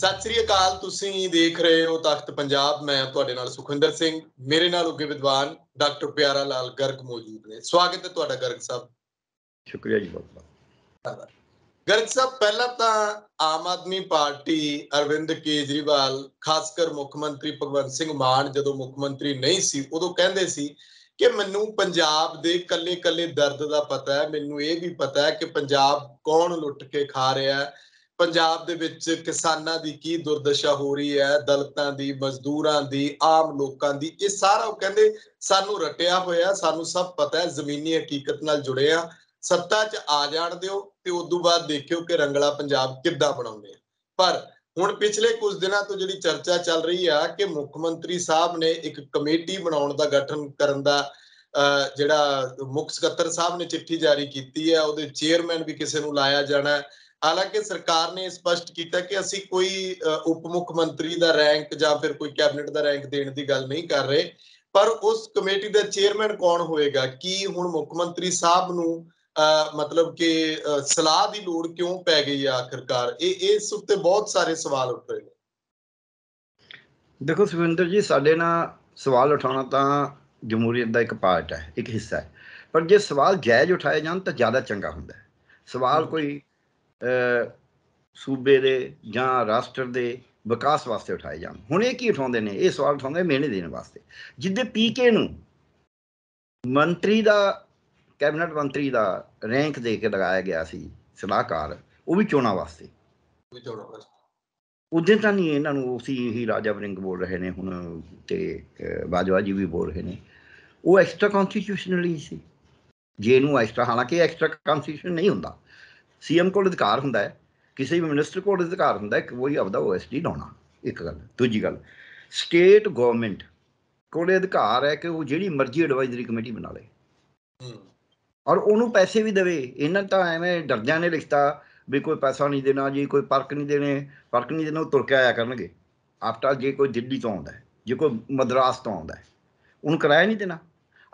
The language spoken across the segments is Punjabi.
ਸਤਿ ਸ੍ਰੀ ਅਕਾਲ ਤੁਸੀਂ ਦੇਖ ਰਹੇ ਹੋ ਤਖਤ ਪੰਜਾਬ। ਮੈਂ ਤੁਹਾਡੇ ਨਾਲ ਸੁਖਵਿੰਦਰ ਸਿੰਘ ਮੇਰੇ ਨਾਲ ਉੱਗੇ ਵਿਦਵਾਨ ਡਾਕਟਰ ਪਿਆਰਾ ਲਾਲ ਗਰਗ ਮੌਜੂਦ ਨੇ। ਸਵਾਗਤ ਹੈ ਤੁਹਾਡਾ ਗਰਗ ਸਾਹਿਬ। ਸ਼ੁਕਰੀਆ ਜੀ ਬਹੁਤ ਬਹੁਤ। ਗਰਗ ਸਾਹਿਬ ਪਹਿਲਾਂ ਤਾਂ ਆਮ ਆਦਮੀ ਪਾਰਟੀ ਅਰਵਿੰਦ ਕੇਜਰੀਵਾਲ ਖਾਸ ਕਰ ਮੁੱਖ ਮੰਤਰੀ ਭਗਵੰਤ ਸਿੰਘ ਮਾਨ ਜਦੋਂ ਮੁੱਖ ਮੰਤਰੀ ਨਹੀਂ ਸੀ ਉਦੋਂ ਕਹਿੰਦੇ ਸੀ ਕਿ ਮੈਨੂੰ ਪੰਜਾਬ ਦੇ ਕੱਲੇ-ਕੱਲੇ ਦਰਦ ਦਾ ਪਤਾ ਹੈ ਮੈਨੂੰ ਇਹ ਵੀ ਪਤਾ ਹੈ ਕਿ ਪੰਜਾਬ ਕੌਣ ਲੁੱਟ ਕੇ ਖਾ ਰਿਹਾ ਹੈ। ਪੰਜਾਬ ਦੇ ਵਿੱਚ ਕਿਸਾਨਾਂ ਦੀ ਕੀ ਦੁਰਦਸ਼ਾ ਹੋ ਰਹੀ ਹੈ, ਦਲਤਾਂ ਦੀ, ਮਜ਼ਦੂਰਾਂ ਦੀ, ਆਮ ਲੋਕਾਂ ਦੀ, ਇਹ ਸਾਰਾ ਉਹ ਕਹਿੰਦੇ ਸਾਨੂੰ ਰਟਿਆ ਹੋਇਆ, ਸਾਨੂੰ ਸਭ ਪਤਾ ਹੈ, ਜ਼ਮੀਨੀ ਹਕੀਕਤ ਨਾਲ ਜੁੜੇ ਆ। ਸੱਤਾ 'ਚ ਆ ਜਾਣ ਦਿਓ ਤੇ ਉਸ ਤੋਂ ਬਾਅਦ ਦੇਖਿਓ ਕਿ ਰੰਗਲਾ ਪੰਜਾਬ ਕਿੱਦਾਂ ਬਣਾਉਂਦੇ ਆ। ਪਰ ਹੁਣ ਪਿਛਲੇ ਕੁਝ ਦਿਨਾਂ ਤੋਂ ਜਿਹੜੀ ਚਰਚਾ ਚੱਲ ਰਹੀ ਆ ਕਿ ਮੁੱਖ ਮੰਤਰੀ ਸਾਹਿਬ ਨੇ ਇੱਕ ਕਮੇਟੀ ਬਣਾਉਣ ਦਾ ਗਠਨ ਕਰਨ ਦਾ ਜਿਹੜਾ ਮੁੱਖ ਸਕੱਤਰ ਸਾਹਿਬ ਨੇ ਚਿੱਠੀ ਜਾਰੀ ਕੀਤੀ ਹੈ ਉਹਦੇ ਚੇਅਰਮੈਨ ਵੀ ਕਿਸੇ ਨੂੰ ਲਾਇਆ ਜਾਣਾ ਹਾਲਾਂਕਿ ਸਰਕਾਰ ਨੇ ਸਪਸ਼ਟ ਕੀਤਾ ਕਿ ਅਸੀਂ ਕੋਈ ਉਪ ਮੁੱਖ ਮੰਤਰੀ ਦਾ ਰੈਂਕ ਜਾਂ ਫਿਰ ਕੋਈ ਕੈਬਨਿਟ ਦਾ ਰੈਂਕ ਦੇਣ ਦੀ ਗੱਲ ਨਹੀਂ ਕਰ ਰਹੇ ਪਰ ਉਸ ਕਮੇਟੀ ਦਾ ਚੇਅਰਮੈਨ ਕੌਣ ਹੋਏਗਾ? ਕੀ ਹੁਣ ਮੁੱਖ ਮੰਤਰੀ ਸਾਹਿਬ ਨੂੰ ਮਤਲਬ ਕਿ ਸਲਾਹ ਦੀ ਲੋੜ ਕਿਉਂ ਪੈ ਗਈ ਆ ਆਖਰਕਾਰ? ਇਹ ਇਸ ਉੱਤੇ ਬਹੁਤ ਸਾਰੇ ਸਵਾਲ ਉੱਠ ਰਹੇ ਨੇ। ਦੇਖੋ ਸੁਵਿੰਦਰ ਜੀ ਸਾਡੇ ਨਾਲ ਸਵਾਲ ਉਠਾਉਣਾ ਤਾਂ ਜਮਹੂਰੀਅਤ ਦਾ ਇੱਕ ਪਾਰਟ ਹੈ ਇੱਕ ਹਿੱਸਾ ਹੈ। ਪਰ ਜੇ ਸਵਾਲ ਜਾਇਜ਼ ਉਠਾਏ ਜਾਣ ਤਾਂ ਜ਼ਿਆਦਾ ਚੰਗਾ ਹੁੰਦਾ ਹੈ। ਸਵਾਲ ਕੋਈ ਸੂਬੇ ਦੇ ਜਾਂ ਰਾਸ਼ਟਰ ਦੇ ਵਿਕਾਸ ਵਾਸਤੇ ਉਠਾਏ ਜਾਣ। ਹੁਣ ਇਹ ਕੀ ਉਠਾਉਂਦੇ ਨੇ? ਇਹ ਸਵਾਲ ਉਠਾਉਂਦੇ ਮਿਹਨੇ ਦੇਣ ਵਾਸਤੇ। ਜਿੱਦੇ ਪੀਕੇ ਨੂੰ ਮੰਤਰੀ ਦਾ ਕੈਬਨਿਟ ਮੰਤਰੀ ਦਾ ਰੈਂਕ ਦੇ ਕੇ ਲਗਾਇਆ ਗਿਆ ਸੀ ਸਲਾਹਕਾਰ ਉਹ ਵੀ ਚੋਣਾਂ ਵਾਸਤੇ। ਉਹ ਵੀ ਚੋਣਾਂ ਵਾਸਤੇ। ਉਦੋਂ ਤਾਂ ਨਹੀਂ ਇਹਨਾਂ ਨੂੰ ਉਸੇ ਹੀ ਰਾਜਾ ਵਰਿੰਗ ਬੋਲ ਰਹੇ ਨੇ ਹੁਣ ਤੇ ਬਾਜਵਾ ਜੀ ਵੀ ਬੋਲ ਰਹੇ ਨੇ। ਉਹ ਐਕਸਟਰਾ ਕਨਸਟੀਟਿਊਸ਼ਨਲੀ ਸੀ। ਜੇ ਨੂੰ ਐਕਸਟਰਾ ਹਾਲਾਂਕਿ ਐਕਸਟਰਾ ਕਨਸਟੀਟਿਊਸ਼ਨ ਨਹੀਂ ਹੁੰਦਾ। ਸੀਐਮ ਕੋਲ ਅਧਿਕਾਰ ਹੁੰਦਾ ਹੈ ਕਿਸੇ ਵੀ ਮਿਨਿਸਟਰ ਕੋਲ ਅਧਿਕਾਰ ਹੁੰਦਾ ਹੈ ਕਿ ਉਹ ਹੀ ਆਪਦਾ ਓਐਸਡੀ ਲਾਉਣਾ ਇੱਕ ਗੱਲ। ਦੂਜੀ ਗੱਲ ਸਟੇਟ ਗਵਰਨਮੈਂਟ ਕੋਲੇ ਅਧਿਕਾਰ ਹੈ ਕਿ ਉਹ ਜਿਹੜੀ ਮਰਜ਼ੀ ਐਡਵਾਈਜ਼ਰੀ ਕਮੇਟੀ ਬਣਾ ਲੇ। ਔਰ ਉਹਨੂੰ ਪੈਸੇ ਵੀ ਦੇਵੇ। ਇਹਨਾਂ ਤਾਂ ਐਵੇਂ ਡਰਦਿਆਂ ਨੇ ਲਿਖਤਾ ਵੀ ਕੋਈ ਪੈਸਾ ਨਹੀਂ ਦੇਣਾ ਜੀ ਕੋਈ ਪਰਕ ਨਹੀਂ ਦੇਣੇ ਪਰਕ ਨਹੀਂ ਦੇਣਾ ਉਹ ਤੁਰ ਕੇ ਆਇਆ ਕਰਨਗੇ। ਆਫਟਰ ਜੇ ਕੋਈ ਦਿੱਲੀ ਤੋਂ ਆਉਂਦਾ ਹੈ ਜੇ ਕੋਈ ਮਦਰਾਸ ਤੋਂ ਆਉਂਦਾ ਹੈ ਉਹਨੂੰ ਕਿਰਾਇਆ ਨਹੀਂ ਦੇਣਾ।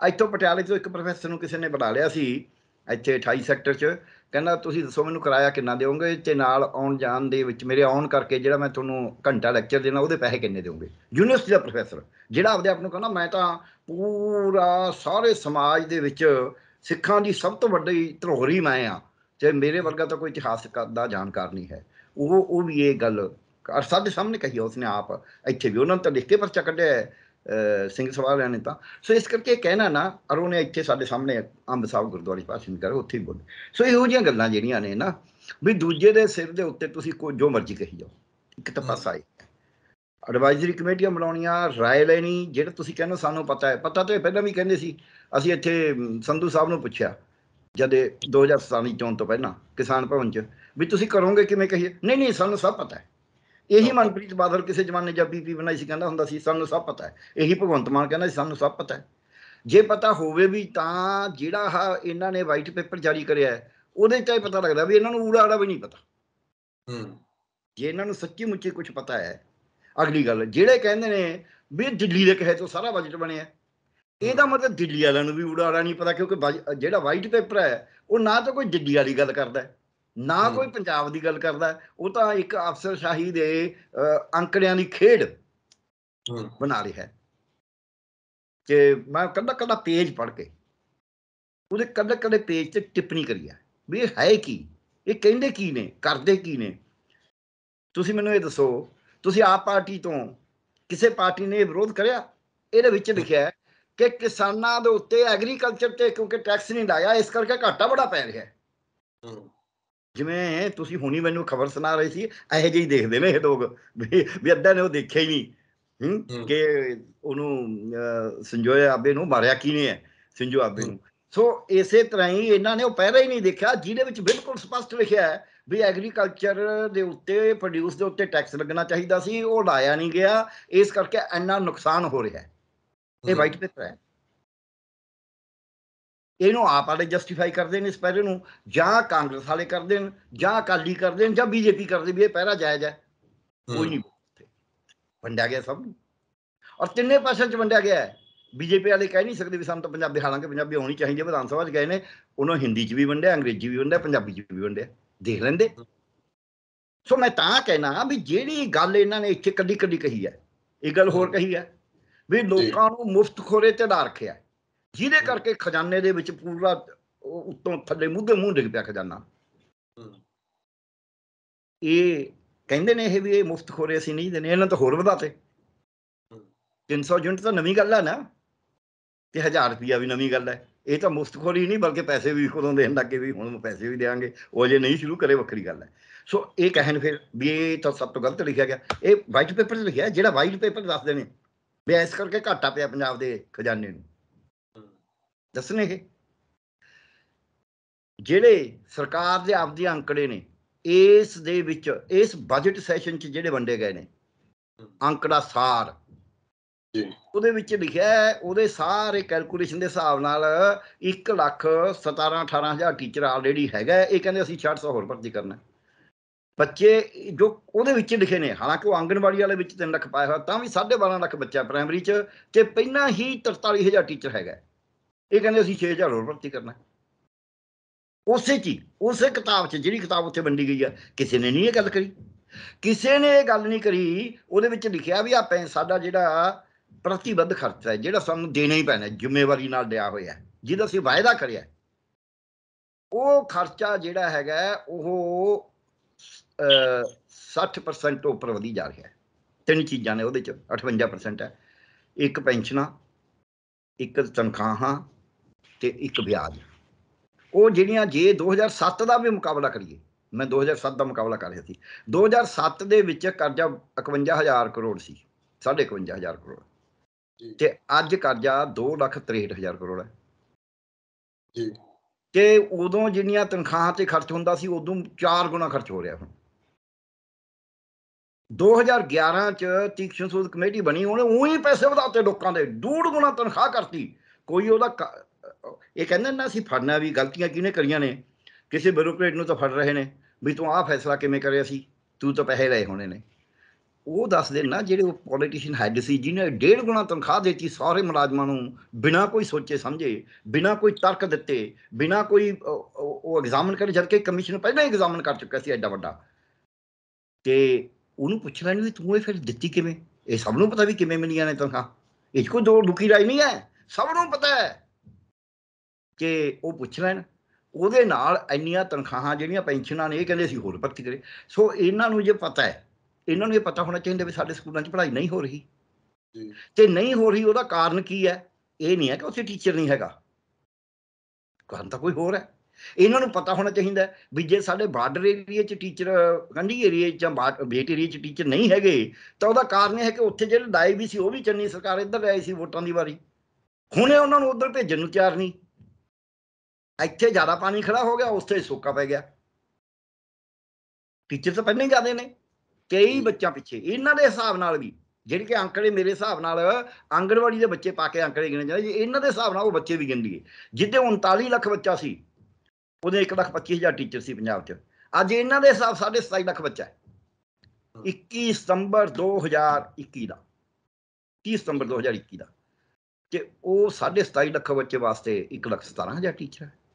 ਇੱਥੋਂ ਪਟਿਆਲੇ ਤੋਂ ਇੱਕ ਪ੍ਰੋਫੈਸਰ ਨੂੰ ਕਿਸੇ ਨੇ ਬੁਲਾ ਲਿਆ ਸੀ ਇੱਥੇ 28 ਸੈਕਟਰ 'ਚ ਕਹਿੰਦਾ, ਤੁਸੀਂ ਦੱਸੋ ਮੈਨੂੰ ਕਿਰਾਇਆ ਕਿੰਨਾ ਦਿਓਗੇ? ਤੇ ਨਾਲ ਆਉਣ ਜਾਣ ਦੇ ਵਿੱਚ ਮੇਰੇ ਆਉਣ ਕਰਕੇ ਜਿਹੜਾ ਮੈਂ ਤੁਹਾਨੂੰ ਘੰਟਾ ਲੈਕਚਰ ਦੇਣਾ, ਉਹਦੇ ਪੈਸੇ ਕਿੰਨੇ ਦਿਓਗੇ? ਯੂਨੀਵਰਸਿਟੀ ਦਾ ਪ੍ਰੋਫੈਸਰ ਜਿਹੜਾ ਆਪਦੇ ਆਪ ਨੂੰ ਕਹਿੰਦਾ, ਮੈਂ ਤਾਂ ਪੂਰਾ ਸਾਰੇ ਸਮਾਜ ਦੇ ਵਿੱਚ ਸਿੱਖਾਂ ਦੀ ਸਭ ਤੋਂ ਵੱਡੀ ਧਰੋਹਰੀ ਮੈਂ ਆ, ਤੇ ਮੇਰੇ ਵਰਗਾ ਤਾਂ ਕੋਈ ਇਤਿਹਾਸ ਦਾ ਜਾਣਕਾਰ ਨਹੀਂ ਹੈ। ਉਹ ਉਹ ਵੀ ਇਹ ਗੱਲ ਸਾਡੇ ਸਾਹਮਣੇ ਕਹੀ ਉਸਨੇ ਆਪ ਇੱਥੇ ਵੀ, ਉਹਨਾਂ ਨੇ ਤਾਂ ਲਿਖ ਕੇ ਪਰਚਾ ਕੱਢਿਆ ਸਿੰਘ ਸਵਾਲਿਆਂ ਨੇ ਤਾਂ। ਸੋ ਇਸ ਕਰਕੇ ਕਹਿਣਾ ਨਾ ਅਰ ਉਹਨੇ ਇੱਥੇ ਸਾਡੇ ਸਾਹਮਣੇ ਅੰਬ ਸਾਹਿਬ ਗੁਰਦੁਆਰੇ ਭਾਸ਼ਣ ਕਰ ਉੱਥੇ ਹੀ ਬੋਲੇ। ਸੋ ਇਹੋ ਜਿਹੀਆਂ ਗੱਲਾਂ ਜਿਹੜੀਆਂ ਨੇ ਨਾ ਵੀ ਦੂਜੇ ਦੇ ਸਿਰ ਦੇ ਉੱਤੇ ਤੁਸੀਂ ਕੋਈ ਜੋ ਮਰਜ਼ੀ ਕਹੀ ਜਾਓ ਇੱਕ ਤਾਂ ਪਾਸਾ ਹੈ। ਐਡਵਾਈਜ਼ਰੀ ਕਮੇਟੀਆਂ ਬਣਾਉਣੀਆਂ ਰਾਏ ਲੈਣੀ ਜਿਹੜਾ ਤੁਸੀਂ ਕਹਿੰਦੇ ਸਾਨੂੰ ਪਤਾ ਹੈ। ਪਤਾ ਤਾਂ ਪਹਿਲਾਂ ਵੀ ਕਹਿੰਦੇ ਸੀ ਅਸੀਂ ਇੱਥੇ ਸੰਧੂ ਸਾਹਿਬ ਨੂੰ ਪੁੱਛਿਆ ਜਦ 2027 ਚੋਣ ਤੋਂ ਪਹਿਲਾਂ ਕਿਸਾਨ ਭਵਨ 'ਚ ਵੀ ਤੁਸੀਂ ਕਰੋਗੇ ਕਿਵੇਂ ਕਹੀਏ? ਨਹੀਂ ਨਹੀਂ ਸਾਨੂੰ ਸਭ ਪਤਾ ਹੈ। ਇਹੀ ਮਨਪ੍ਰੀਤ ਬਾਦਲ ਕਿਸੇ ਜਮਾਨੇ ਜਾਂ ਪੀਪੀ ਬਣਾਈ ਸੀ ਕਹਿੰਦਾ ਹੁੰਦਾ ਸੀ ਸਾਨੂੰ ਸਭ ਪਤਾ ਹੈ। ਇਹੀ ਭਗਵੰਤ ਮਾਨ ਕਹਿੰਦਾ ਸੀ ਸਾਨੂੰ ਸਭ ਪਤਾ ਹੈ। ਜੇ ਪਤਾ ਹੋਵੇ ਵੀ ਤਾਂ ਜਿਹੜਾ ਆ ਇਹਨਾਂ ਨੇ ਵਾਈਟ ਪੇਪਰ ਜਾਰੀ ਕਰਿਆ ਹੈ ਉਹਦੇ ਚ ਪਤਾ ਲੱਗਦਾ ਵੀ ਇਹਨਾਂ ਨੂੰ ਊੜਾ ਆੜਾ ਵੀ ਨਹੀਂ ਪਤਾ। ਹੂੰ। ਜੇ ਇਹਨਾਂ ਨੂੰ ਸੱਚੀ ਮੁੱਚੀ ਕੁਝ ਪਤਾ ਹੈ ਅਗਲੀ ਗੱਲ ਜਿਹੜੇ ਕਹਿੰਦੇ ਨੇ ਵੀ ਦਿੱਲੀ ਦੇ ਕਹੇ ਤੋਂ ਸਾਰਾ ਬਜਟ ਬਣਿਆ ਇਹਦਾ ਮਤਲਬ ਦਿੱਲੀ ਵਾਲਿਆਂ ਨੂੰ ਵੀ ਊੜਾ ਆੜਾ ਨਹੀਂ ਪਤਾ ਕਿਉਂਕਿ ਜਿਹੜਾ ਵਾਈਟ ਪੇਪਰ ਹੈ ਉਹ ਨਾ ਤਾਂ ਕੋਈ ਦਿੱਲੀ ਵਾਲੀ ਗੱਲ ਕਰਦਾ ਹੈ ਨਾ ਕੋਈ ਪੰਜਾਬ ਦੀ ਗੱਲ ਕਰਦਾ ਉਹ ਤਾਂ ਇੱਕ ਅਫਸਰਸ਼ਾਹੀ ਦੇ ਅੰਕੜਿਆਂ ਦੀ ਖੇਡ ਬਣਾ ਰਿਹਾ ਹੈ। ਕਿ ਮੈਂ ਕੱਲਾ ਕੱਲਾ ਪੇਜ ਪੜ੍ਹ ਕੇ ਉਹਦੇ ਕੱਲੇ ਕੱਲੇ ਪੇਜ ਤੇ ਟਿੱਪਣੀ ਕਰੀ ਹੈ ਵੀ ਇਹ ਹੈ ਕੀ? ਇਹ ਕਹਿੰਦੇ ਕੀ ਨੇ? ਕਰਦੇ ਕੀ ਨੇ? ਤੁਸੀਂ ਮੈਨੂੰ ਇਹ ਦੱਸੋ ਤੁਸੀਂ ਆਪ ਪਾਰਟੀ ਤੋਂ ਕਿਸੇ ਪਾਰਟੀ ਨੇ ਵਿਰੋਧ ਕਰਿਆ? ਇਹਦੇ ਵਿੱਚ ਲਿਖਿਆ ਹੈ ਕਿ ਕਿਸਾਨਾਂ ਦੇ ਉੱਤੇ ਐਗਰੀਕਲਚਰ ਤੇ ਕਿਉਂਕਿ ਟੈਕਸ ਨਹੀਂ ਲਾਇਆ ਇਸ ਕਰਕੇ ਘਾਟਾ ਬੜਾ ਪੈ ਰਿਹਾ ਹੈ। ਜਿਵੇਂ ਤੁਸੀਂ ਹੁਣੀ ਮੈਨੂੰ ਖਬਰ ਸੁਣਾ ਰਹੇ ਸੀ ਇਹੋ ਜਿਹੀ ਦੇਖਦੇ ਨੇ ਇਹ ਲੋਕ ਵੀ ਅੱਧਾ ਨੇ ਉਹ ਦੇਖਿਆ ਹੀ ਨਹੀਂ। ਹੂੰ? ਕਿ ਉਹਨੂੰ ਸੰਜੋਏ ਆਬੇ ਨੂੰ ਮਾਰਿਆ ਕਿਨੇ ਹੈ ਸੰਜੋ ਆਬੇ ਨੂੰ। ਸੋ ਇਸੇ ਤਰ੍ਹਾਂ ਹੀ ਇਹਨਾਂ ਨੇ ਉਹ ਪਹਿਲਾਂ ਹੀ ਨਹੀਂ ਦੇਖਿਆ ਜਿਹਦੇ ਵਿੱਚ ਬਿਲਕੁਲ ਸਪਸ਼ਟ ਲਿਖਿਆ ਹੈ ਵੀ ਐਗਰੀਕਲਚਰ ਦੇ ਉੱਤੇ ਪ੍ਰੋਡਿਊਸ ਦੇ ਉੱਤੇ ਟੈਕਸ ਲੱਗਣਾ ਚਾਹੀਦਾ ਸੀ ਉਹ ਲਾਇਆ ਨਹੀਂ ਗਿਆ। ਇਸ ਕਰਕੇ ਇੰਨਾ ਨੁਕਸਾਨ ਹੋ ਰਿਹਾ ਹੈ। ਇਹ ਵਾਈਟ ਪੇਪਰ ਹੈ। ਇਹਨੂੰ ਆਪ ਵਾਲੇ ਜਸਟੀਫਾਈ ਕਰਦੇ ਨੇ ਇਸ ਪਹਿਰੇ ਨੂੰ ਜਾਂ ਕਾਂਗਰਸ ਵਾਲੇ ਕਰਦੇ ਨੇ ਜਾਂ ਅਕਾਲੀ ਕਰਦੇ ਨੇ ਜਾਂ ਬੀਜੇਪੀ ਕਰਦੇ ਵੀ ਇਹ ਪਹਿਰਾ ਜਾਇਜ਼ ਹੈ। ਕੋਈ ਨਹੀਂ ਵੰਡਿਆ ਗਿਆ ਸਭ ਨੂੰ। ਔਰ ਤਿੰਨੇ ਪਾਸਿਆਂ 'ਚ ਵੰਡਿਆ ਗਿਆ ਹੈ। ਬੀਜੇਪੀ ਵਾਲੇ ਕਹਿ ਨਹੀਂ ਸਕਦੇ ਵੀ ਸਾਨੂੰ ਤਾਂ ਪੰਜਾਬੀ ਹਾਲਾਂਕਿ ਪੰਜਾਬੀ ਹੋਣੀ ਚਾਹੀਦੀ ਹੈ ਵਿਧਾਨ ਸਭਾ 'ਚ ਗਏ ਨੇ ਉਹਨਾਂ ਹਿੰਦੀ 'ਚ ਵੀ ਵੰਡਿਆ ਅੰਗਰੇਜ਼ੀ ਵੀ ਵੰਡਿਆ ਪੰਜਾਬੀ 'ਚ ਵੀ ਵੰਡਿਆ। ਦੇਖ ਲੈਂਦੇ। ਸੋ ਮੈਂ ਤਾਂ ਕਹਿਣਾ ਵੀ ਜਿਹੜੀ ਗੱਲ ਇਹਨਾਂ ਨੇ ਇੱਥੇ ਕੱਢੀ ਕੱਢੀ ਕਹੀ ਹੈ ਇਹ ਗੱਲ ਹੋਰ ਕਹੀ ਹੈ ਵੀ ਲੋਕਾਂ ਨੂੰ ਮੁਫਤ ਖੋਰੇ ਤੇ ਡਾ ਰੱਖਿਆ। ਜਿਹਦੇ ਕਰਕੇ ਖਜ਼ਾਨੇ ਦੇ ਵਿੱਚ ਪੂਰਾ ਉੱਤੋਂ ਥੱਲੇ ਮੁੱਦੇ ਮੂੰਹ ਡਿੱਗ ਪਿਆ ਖਜ਼ਾਨਾ। ਇਹ ਕਹਿੰਦੇ ਨੇ ਇਹ ਵੀ ਇਹ ਮੁਫਤ ਖੋਰੇ ਅਸੀਂ ਨਹੀਂ ਦੇਣੇ ਇਹਨਾਂ ਤਾਂ ਹੋਰ ਵਧਾਤੇ। 300 ਯੂਨਿਟ ਤਾਂ ਨਵੀਂ ਗੱਲ ਹੈ ਨਾ ਤੇ 1000 ਰੁਪਿਆ ਵੀ ਨਵੀਂ ਗੱਲ ਹੈ ਇਹ ਤਾਂ ਮੁਫਤ ਖੋਰੀ ਨਹੀਂ ਬਲਕਿ ਪੈਸੇ ਵੀ ਕਦੋਂ ਦੇਣ ਲੱਗੇ ਵੀ ਹੁਣ ਪੈਸੇ ਵੀ ਦੇਾਂਗੇ ਉਹ ਜੇ ਨਹੀਂ ਸ਼ੁਰੂ ਕਰੇ ਵੱਖਰੀ ਗੱਲ ਹੈ ਸੋ ਇਹ ਕਹਿਣ ਫਿਰ ਵੀ ਇਹ ਤਾਂ ਸਭ ਤੋਂ ਗਲਤ ਲਿਖਿਆ ਗਿਆ। ਇਹ ਵਾਈਟ ਪੇਪਰ 'ਚ ਲਿਖਿਆ ਜਿਹੜਾ ਵਾਈਟ ਪੇਪਰ ਦੱਸਦੇ ਨੇ ਵੀ ਇਸ ਕਰਕੇ ਘਾਟਾ ਪਿਆ ਪੰਜਾਬ ਦੇ ਖਜ਼ਾਨੇ ਨੂੰ। ਦੱਸਣੇ ਇਹ ਜਿਹੜੇ ਸਰਕਾਰ ਦੇ ਆਪਦੇ ਅੰਕੜੇ ਨੇ ਇਸ ਦੇ ਵਿੱਚ ਇਸ ਬਜਟ ਸੈਸ਼ਨ 'ਚ ਜਿਹੜੇ ਵੰਡੇ ਗਏ ਨੇ ਅੰਕੜਾ ਸਾਰ ਜੀ ਉਹਦੇ ਵਿੱਚ ਲਿਖਿਆ ਉਹਦੇ ਸਾਰੇ ਕੈਲਕੂਲੇਸ਼ਨ ਦੇ ਹਿਸਾਬ ਨਾਲ 1 ਲੱਖ 17 18000 ਟੀਚਰ ਆਲਰੇਡੀ ਹੈਗਾ। ਇਹ ਕਹਿੰਦੇ ਅਸੀਂ 600 ਹੋਰ ਭਰਤੀ ਕਰਨਾ। ਬੱਚੇ ਜੋ ਉਹਦੇ ਵਿੱਚ ਲਿਖੇ ਨੇ ਹਾਲਾਂਕਿ ਉਹ ਆਂਗਣਵਾੜੀ ਵਾਲੇ ਵਿੱਚ 3 ਲੱਖ ਪਾਇਆ ਹੋਇਆ ਤਾਂ ਵੀ 12.5 ਲੱਖ ਬੱਚਾ ਪ੍ਰਾਇਮਰੀ 'ਚ ਤੇ ਪਹਿਲਾਂ ਹੀ 43000 ਟੀਚਰ ਹੈਗਾ। ਇਹ ਕਹਿੰਦੇ ਅਸੀਂ 6000 ਹੋਰ ਭਰਤੀ ਕਰਨਾ ਉਸੇ 'ਚ ਹੀ, ਉਸੇ ਕਿਤਾਬ 'ਚ ਜਿਹੜੀ ਕਿਤਾਬ ਉੱਥੇ ਵੰਡੀ ਗਈ ਆ ਕਿਸੇ ਨੇ ਨਹੀਂ ਇਹ ਗੱਲ ਕਰੀ। ਕਿਸੇ ਨੇ ਇਹ ਗੱਲ ਨਹੀਂ ਕਰੀ ਉਹਦੇ ਵਿੱਚ ਲਿਖਿਆ ਵੀ ਆਪਾਂ ਸਾਡਾ ਜਿਹੜਾ ਪ੍ਰਤੀਬੱਧ ਖਰਚਾ ਹੈ ਜਿਹੜਾ ਸਾਨੂੰ ਦੇਣਾ ਹੀ ਪੈਣਾ ਜ਼ਿੰਮੇਵਾਰੀ ਨਾਲ ਲਿਆ ਹੋਇਆ ਜਿਹਦਾ ਅਸੀਂ ਵਾਅਦਾ ਕਰਿਆ ਉਹ ਖਰਚਾ ਜਿਹੜਾ ਹੈਗਾ ਉਹ ਅਹ, 60% ਤੋਂ ਉੱਪਰ ਵਧੀ ਜਾ ਰਿਹਾ ਹੈ। ਤਿੰਨ ਚੀਜ਼ਾਂ ਨੇ ਉਹਦੇ ਚ 58% ਹੈ। ਇੱਕ ਪੈਨਸ਼ਨਾਂ ਇੱਕ ਤਨਖਾਹਾਂ ਤੇ ਇੱਕ ਵਿਆਜ। ਉਹ ਜਿਹੜੀਆਂ ਜੇ 2007 ਦਾ ਵੀ ਮੁਕਾਬਲਾ ਕਰੀਏ ਮੈਂ 2007 ਦਾ ਮੁਕਾਬਲਾ ਕਰ ਰਿਹਾ ਸੀ 2007 ਦੇ ਵਿੱਚ ਕਰਜ਼ਾ 51000 ਕਰੋੜ ਸੀ 51500 ਕਰੋੜ। ਤੇ ਅੱਜ ਕਰਜ਼ਾ 263000 ਕਰੋੜ ਹੈ। ਜੀ। ਤੇ ਉਦੋਂ ਜਿੰਨੀਆਂ ਤਨਖਾਹਾਂ ਤੇ ਖਰਚ ਹੁੰਦਾ ਸੀ ਉਦੋਂ 4 ਗੁਣਾ ਖਰਚ ਹੋ ਰਿਹਾ ਹੁਣ। 2011 ਚ ਤੀਕਸ਼ਣ ਕਮੇਟੀ ਬਣੀ ਉਹਨੇ ਉਹੀ ਪੈਸੇ ਵਧਾਤੇ ਲੋਕਾਂ ਦੇ ਡੂਢ ਗੁਣਾ ਤਨਖਾਹ ਕਰਤੀ। ਕੋਈ ਉਹਦਾ ਇਹ ਕਹਿੰਦੇ ਨਾ ਅਸੀਂ ਫੜਨਾ ਵੀ, ਗਲਤੀਆਂ ਕਿਹਨੇ ਕਰੀਆਂ ਨੇ? ਕਿਸੇ ਬਿਊਰੋਕਰੇਟ ਨੂੰ ਤਾਂ ਫੜ ਰਹੇ ਨੇ, ਵੀ ਤੂੰ ਆਹ ਫੈਸਲਾ ਕਿਵੇਂ ਕਰਿਆ ਸੀ? ਤੂੰ ਤਾਂ ਪੈਸੇ ਲਏ ਹੋਣੇ ਨੇ। ਉਹ ਦੱਸ ਦੱਸਦੇ ਨਾ ਜਿਹੜੇ ਉਹ ਪੋਲੀਟੀਸ਼ੀਅਨ ਹੈਡ ਸੀ, ਜਿਹਨੇ ਡੇਢ ਗੁਣਾ ਤਨਖਾਹ ਦਿੱਤੀ ਸਾਰੇ ਮੁਲਾਜ਼ਮਾਂ ਨੂੰ, ਬਿਨਾਂ ਕੋਈ ਸੋਚੇ ਸਮਝੇ, ਬਿਨਾਂ ਕੋਈ ਤਰਕ ਦਿੱਤੇ, ਬਿਨਾਂ ਕੋਈ, ਉਹ- ਉਹ ਐਗਜ਼ਾਮਨ ਕਰੇ, ਜਦ ਕਿ ਕਮਿਸ਼ਨ ਪਹਿਲਾਂ ਹੀ ਐਗਜ਼ਾਮਨ ਕਰ ਚੁੱਕਿਆ ਸੀ ਐਡਾ ਵੱਡਾ। ਤੇ ਉਹਨੂੰ ਪੁੱਛ ਲੈਣ ਵੀ ਤੂੰ ਇਹ ਫਿਰ ਦਿੱਤੀ ਕਿਵੇਂ? ਇਹ ਸਭ ਨੂੰ ਪਤਾ ਵੀ ਕਿਵੇਂ ਮਿਲੀਆਂ ਨੇ ਤਨਖਾਹ। ਇਹ 'ਚ ਕੋਈ ਦੋ ਦੁਖੀ ਰਾਈ ਨਹੀਂ ਹੈ। ਸਭ ਨੂੰ ਪਤਾ ਹੈ। ਕਿ ਉਹ ਪੁੱਛ ਲੈਣ। ਉਹਦੇ ਨਾਲ ਇੰਨੀਆਂ ਤਨਖਾਹਾਂ ਜਿਹੜੀਆਂ ਪੈਨਸ਼ਨਾਂ ਨੇ ਇਹ ਕਹਿੰਦੇ ਅਸੀਂ ਹੋਰ ਭਰਤੀ ਕਰੇ ਸੋ ਇਹਨਾਂ ਨੂੰ ਜੇ ਪਤਾ ਹੈ ਇਹਨਾਂ ਨੂੰ ਇਹ ਪਤਾ ਹੋਣਾ ਚਾਹੀਦਾ ਵੀ ਸਾਡੇ ਸਕੂਲਾਂ 'ਚ ਪੜ੍ਹਾਈ ਨਹੀਂ ਹੋ ਰਹੀ। ਤੇ ਨਹੀਂ ਹੋ ਰਹੀ ਉਹਦਾ ਕਾਰਨ ਕੀ ਹੈ? ਇਹ ਨਹੀਂ ਹੈ ਕਿ ਉੱਥੇ ਟੀਚਰ ਨਹੀਂ ਹੈਗਾ। ਕਾਰਨ ਤਾਂ ਕੋਈ ਹੋਰ ਹੈ। ਇਹਨਾਂ ਨੂੰ ਪਤਾ ਹੋਣਾ ਚਾਹੀਦਾ ਵੀ ਜੇ ਸਾਡੇ ਬਾਰਡਰ ਏਰੀਆ 'ਚ ਟੀਚਰ ਕੰਢੀ ਏਰੀਆ 'ਚ ਜਾਂ ਬੇਟ ਏਰੀਆ 'ਚ ਟੀਚਰ ਨਹੀਂ ਹੈਗੇ ਤਾਂ ਉਹਦਾ ਕਾਰਨ ਇਹ ਹੈ ਕਿ ਉੱਥੇ ਜਿਹੜੇ ਲਾਏ ਵੀ ਸੀ ਉਹ ਵੀ ਚੰਨੀ ਸਰਕਾਰ ਇੱਧਰ ਆਈ ਸੀ ਵੋਟਾਂ ਦੀ ਵਾਰੀ। ਹੁਣੇ ਉਹਨਾਂ ਨੂੰ ਉੱਧਰ ਭੇਜਣ ਨੂੰ ਤਿਆਰ ਨਹੀਂ। ਇੱਥੇ ਜ਼ਿਆਦਾ ਪਾਣੀ ਖੜਾ ਹੋ ਗਿਆ ਉੱਥੇ ਸੁੱਕਾ ਪੈ ਗਿਆ। ਟੀਚਰ ਤਾਂ ਪਹਿਲਾਂ ਹੀ ਜ਼ਿਆਦੇ ਨੇ। ਕਈ ਬੱਚਾ ਪਿੱਛੇ ਇਹਨਾਂ ਦੇ ਹਿਸਾਬ ਨਾਲ ਵੀ ਜਿਹੜੇ ਕਿ ਅੰਕੜੇ ਮੇਰੇ ਹਿਸਾਬ ਨਾਲ ਆਂਗਣਵਾੜੀ ਦੇ ਬੱਚੇ ਪਾ ਕੇ ਅੰਕੜੇ ਗਿਣੇ ਜਾਂਦੇ ਇਹਨਾਂ ਦੇ ਹਿਸਾਬ ਨਾਲ ਉਹ ਬੱਚੇ ਵੀ ਗਿਣ ਲਈਏ ਜਿੱਦੇ 39 ਲੱਖ ਬੱਚਾ ਸੀ ਉਹਦੇ 1 ਲੱਖ 25 ਹਜ਼ਾਰ ਟੀਚਰ ਸੀ ਪੰਜਾਬ 'ਚ। ਅੱਜ ਇਹਨਾਂ ਦੇ ਹਿਸਾਬ ਸਾਢੇ 27 ਲੱਖ ਬੱਚਾ ਹੈ। 21 ਸਤੰਬਰ 2021 ਦਾ। 30 ਸਤੰਬਰ 2021 ਦਾ। ਤੇ ਉਹ ਸਾਢੇ 27 ਲੱਖ ਬੱਚੇ ਵਾਸਤੇ 1 ਲੱਖ 17 ਹਜ਼ਾਰ ਟੀਚਰ ਹੈ ਹੂੰ।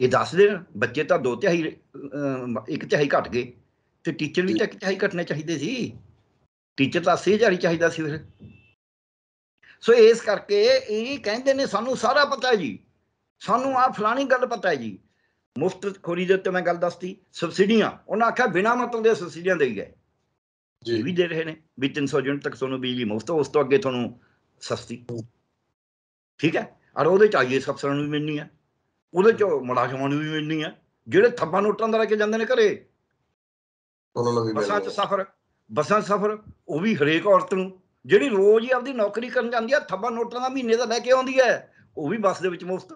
ਇਹ ਦੱਸ ਦੇਣ ਬੱਚੇ ਤਾਂ ਦੋ ਤਿਹਾਈ ਇੱਕ ਤਿਹਾਈ ਘਟ ਗਏ। ਤੇ ਟੀਚਰ ਵੀ ਤਾਂ ਇੱਕ ਤਿਹਾਈ ਘਟਣੇ ਚਾਹੀਦੇ ਸੀ। ਟੀਚਰ ਤਾਂ 80000 ਹੀ ਚਾਹੀਦਾ ਸੀ ਫਿਰ। ਸੋ ਇਸ ਕਰਕੇ ਇਹ ਕਹਿੰਦੇ ਨੇ ਸਾਨੂੰ ਸਾਰਾ ਪਤਾ ਹੈ ਜੀ। ਸਾਨੂੰ ਆ ਫਲਾਣੀ ਗੱਲ ਪਤਾ ਹੈ ਜੀ। ਮੁਫਤ ਖੋਰੀ ਦੇ ਉੱਤੇ ਮੈਂ ਗੱਲ ਦੱਸਤੀ ਸਬਸਿਡੀਆਂ। ਉਹਨਾਂ ਆਖਿਆ ਬਿਨਾ ਮਤਲਬ ਦੇ ਸਬਸਿਡੀਆਂ ਦੇਈ ਗਏ। ਇਹ ਵੀ ਜੀ ਦੇ ਰਹੇ ਨੇ ਵੀ 300 ਯੂਨਿਟ ਤੱਕ ਤੁਹਾਨੂੰ ਬਿਜਲੀ ਮੁਫਤ ਉਸ ਤੋਂ ਅੱਗੇ ਤੁਹਾਨੂੰ ਸਸਤੀ। ਠੀਕ ਹੈ? ਔਰ ਉਹਦੇ ਚ ਆਈਏ ਅਫਸਰਾਂ ਨੂੰ ਵੀ ਮਿਲਣੀ ਹੈ। ਉਹਦੇ ਚ ਮੁਲਾਜ਼ਮਾਂ ਨੂੰ ਵੀ ਮਿਲਣੀ ਹੈ ਜਿਹੜੇ ਥੱਬਾ ਨੋਟਾਂ ਦਾ ਲੈ ਕੇ ਜਾਂਦੇ ਨੇ ਘਰੇ। ਉਹਨਾਂ ਨੂੰ ਵੀ ਬੱਸਾਂ 'ਚ ਸਫ਼ਰ ਬੱਸਾਂ ਸਫ਼ਰ ਉਹ ਵੀ ਹਰੇਕ ਔਰਤ ਨੂੰ। ਜਿਹੜੀ ਰੋਜ਼ ਹੀ ਆਪਦੀ ਨੌਕਰੀ ਕਰਨ ਜਾਂਦੀ ਹੈ ਥੱਬਾ ਨੋਟਾਂ ਦਾ ਮਹੀਨੇ ਦਾ ਲੈ ਕੇ ਆਉਂਦੀ ਹੈ ਉਹ ਵੀ ਬੱਸ ਦੇ ਵਿੱਚ ਮੁਫਤ।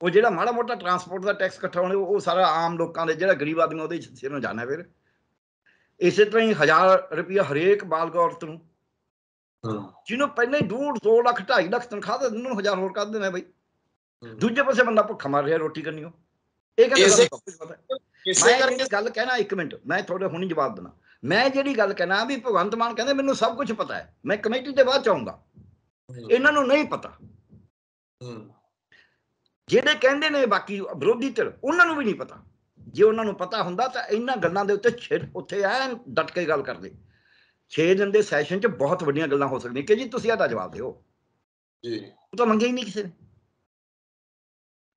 ਉਹ ਜਿਹੜਾ ਮਾੜਾ ਮੋਟਾ ਟਰਾਂਸਪੋਰਟ ਦਾ ਟੈਕਸ ਇਕੱਠਾ ਹੋਣਾ ਉਹ ਸਾਰਾ ਆਮ ਲੋਕਾਂ ਦੇ ਜਿਹੜਾ ਗਰੀਬ ਆਦਮੀ ਉਹਦੇ ਸਿਰ ਨੂੰ ਜਾਣਾ ਫਿਰ। ਇਸੇ ਤਰ੍ਹਾਂ ਹੀ 1000 ਰੁਪਇਆ ਹਰੇਕ ਬਾਲਗ ਔਰਤ ਨੂੰ। ਜਿਹਨੂੰ ਪਹਿਲਾਂ ਹੀ ਡੂਢ 2 ਲੱਖ 2.5 ਲੱਖ ਤਨਖਾਹ ਦੇ ਦਿੰਦੇ ਨੂੰ ਹਜ਼ਾਰ ਹੋਰ ਕਰ ਦੇਣਾ ਬਈ। ਦੂਜੇ ਪਾਸੇ ਬੰਦਾ ਭੁੱਖਾ ਮਰ ਰਿਹਾ ਰੋਟੀ ਕਰਨੀ ਉਹ। ਇਹ। ਇਸੇ ਮੈਂ ਕਰਕੇ ਗੱਲ ਕਹਿਣਾ ਇੱਕ ਮਿੰਟ ਮੈਂ ਤੁਹਾਡੇ ਹੁਣੀ ਜਵਾਬ ਦੇਣਾ ਮੈਂ ਜਿਹੜੀ ਗੱਲ ਕਹਿਣਾ ਵੀ ਭਗਵੰਤ ਮਾਨ ਕਹਿੰਦੇ ਮੈਨੂੰ ਸਭ ਕੁਝ ਪਤਾ ਹੈ। ਮੈਂ ਕਮੇਟੀ ਦੇ ਬਾਅਦ ਚਾਹੂੰਗਾ। ਇਹਨਾਂ ਨੂੰ ਨਹੀਂ ਪਤਾ। ਜਿਹੜੇ ਕਹਿੰਦੇ ਨੇ ਬਾਕੀ ਵਿਰੋਧੀ ਧਿਰ ਉਹਨਾਂ ਨੂੰ ਵੀ ਨਹੀਂ ਪਤਾ। ਜੇ ਉਹਨਾਂ ਨੂੰ ਪਤਾ ਹੁੰਦਾ ਤਾਂ ਇਹਨਾਂ ਗੱਲਾਂ ਦੇ ਉੱਤੇ ਛਿਰ ਉੱਥੇ ਐਨ ਡਟ ਕੇ ਗੱਲ ਕਰਦੇ। 6 ਦਿਨ ਦੇ ਸੈਸ਼ਨ 'ਚ ਬਹੁਤ ਵੱਡੀਆਂ ਗੱਲਾਂ ਹੋ ਸਕਦੀਆਂ। ਕਿ ਜੀ ਤੁਸੀਂ ਇਹਦਾ ਜਵਾਬ ਦਿਓ। ਜੀ। ਉਹ ਤਾਂ ਮੰਗਿਆ ਹੀ ਨਹੀਂ ਕਿਸੇ ਨੇ।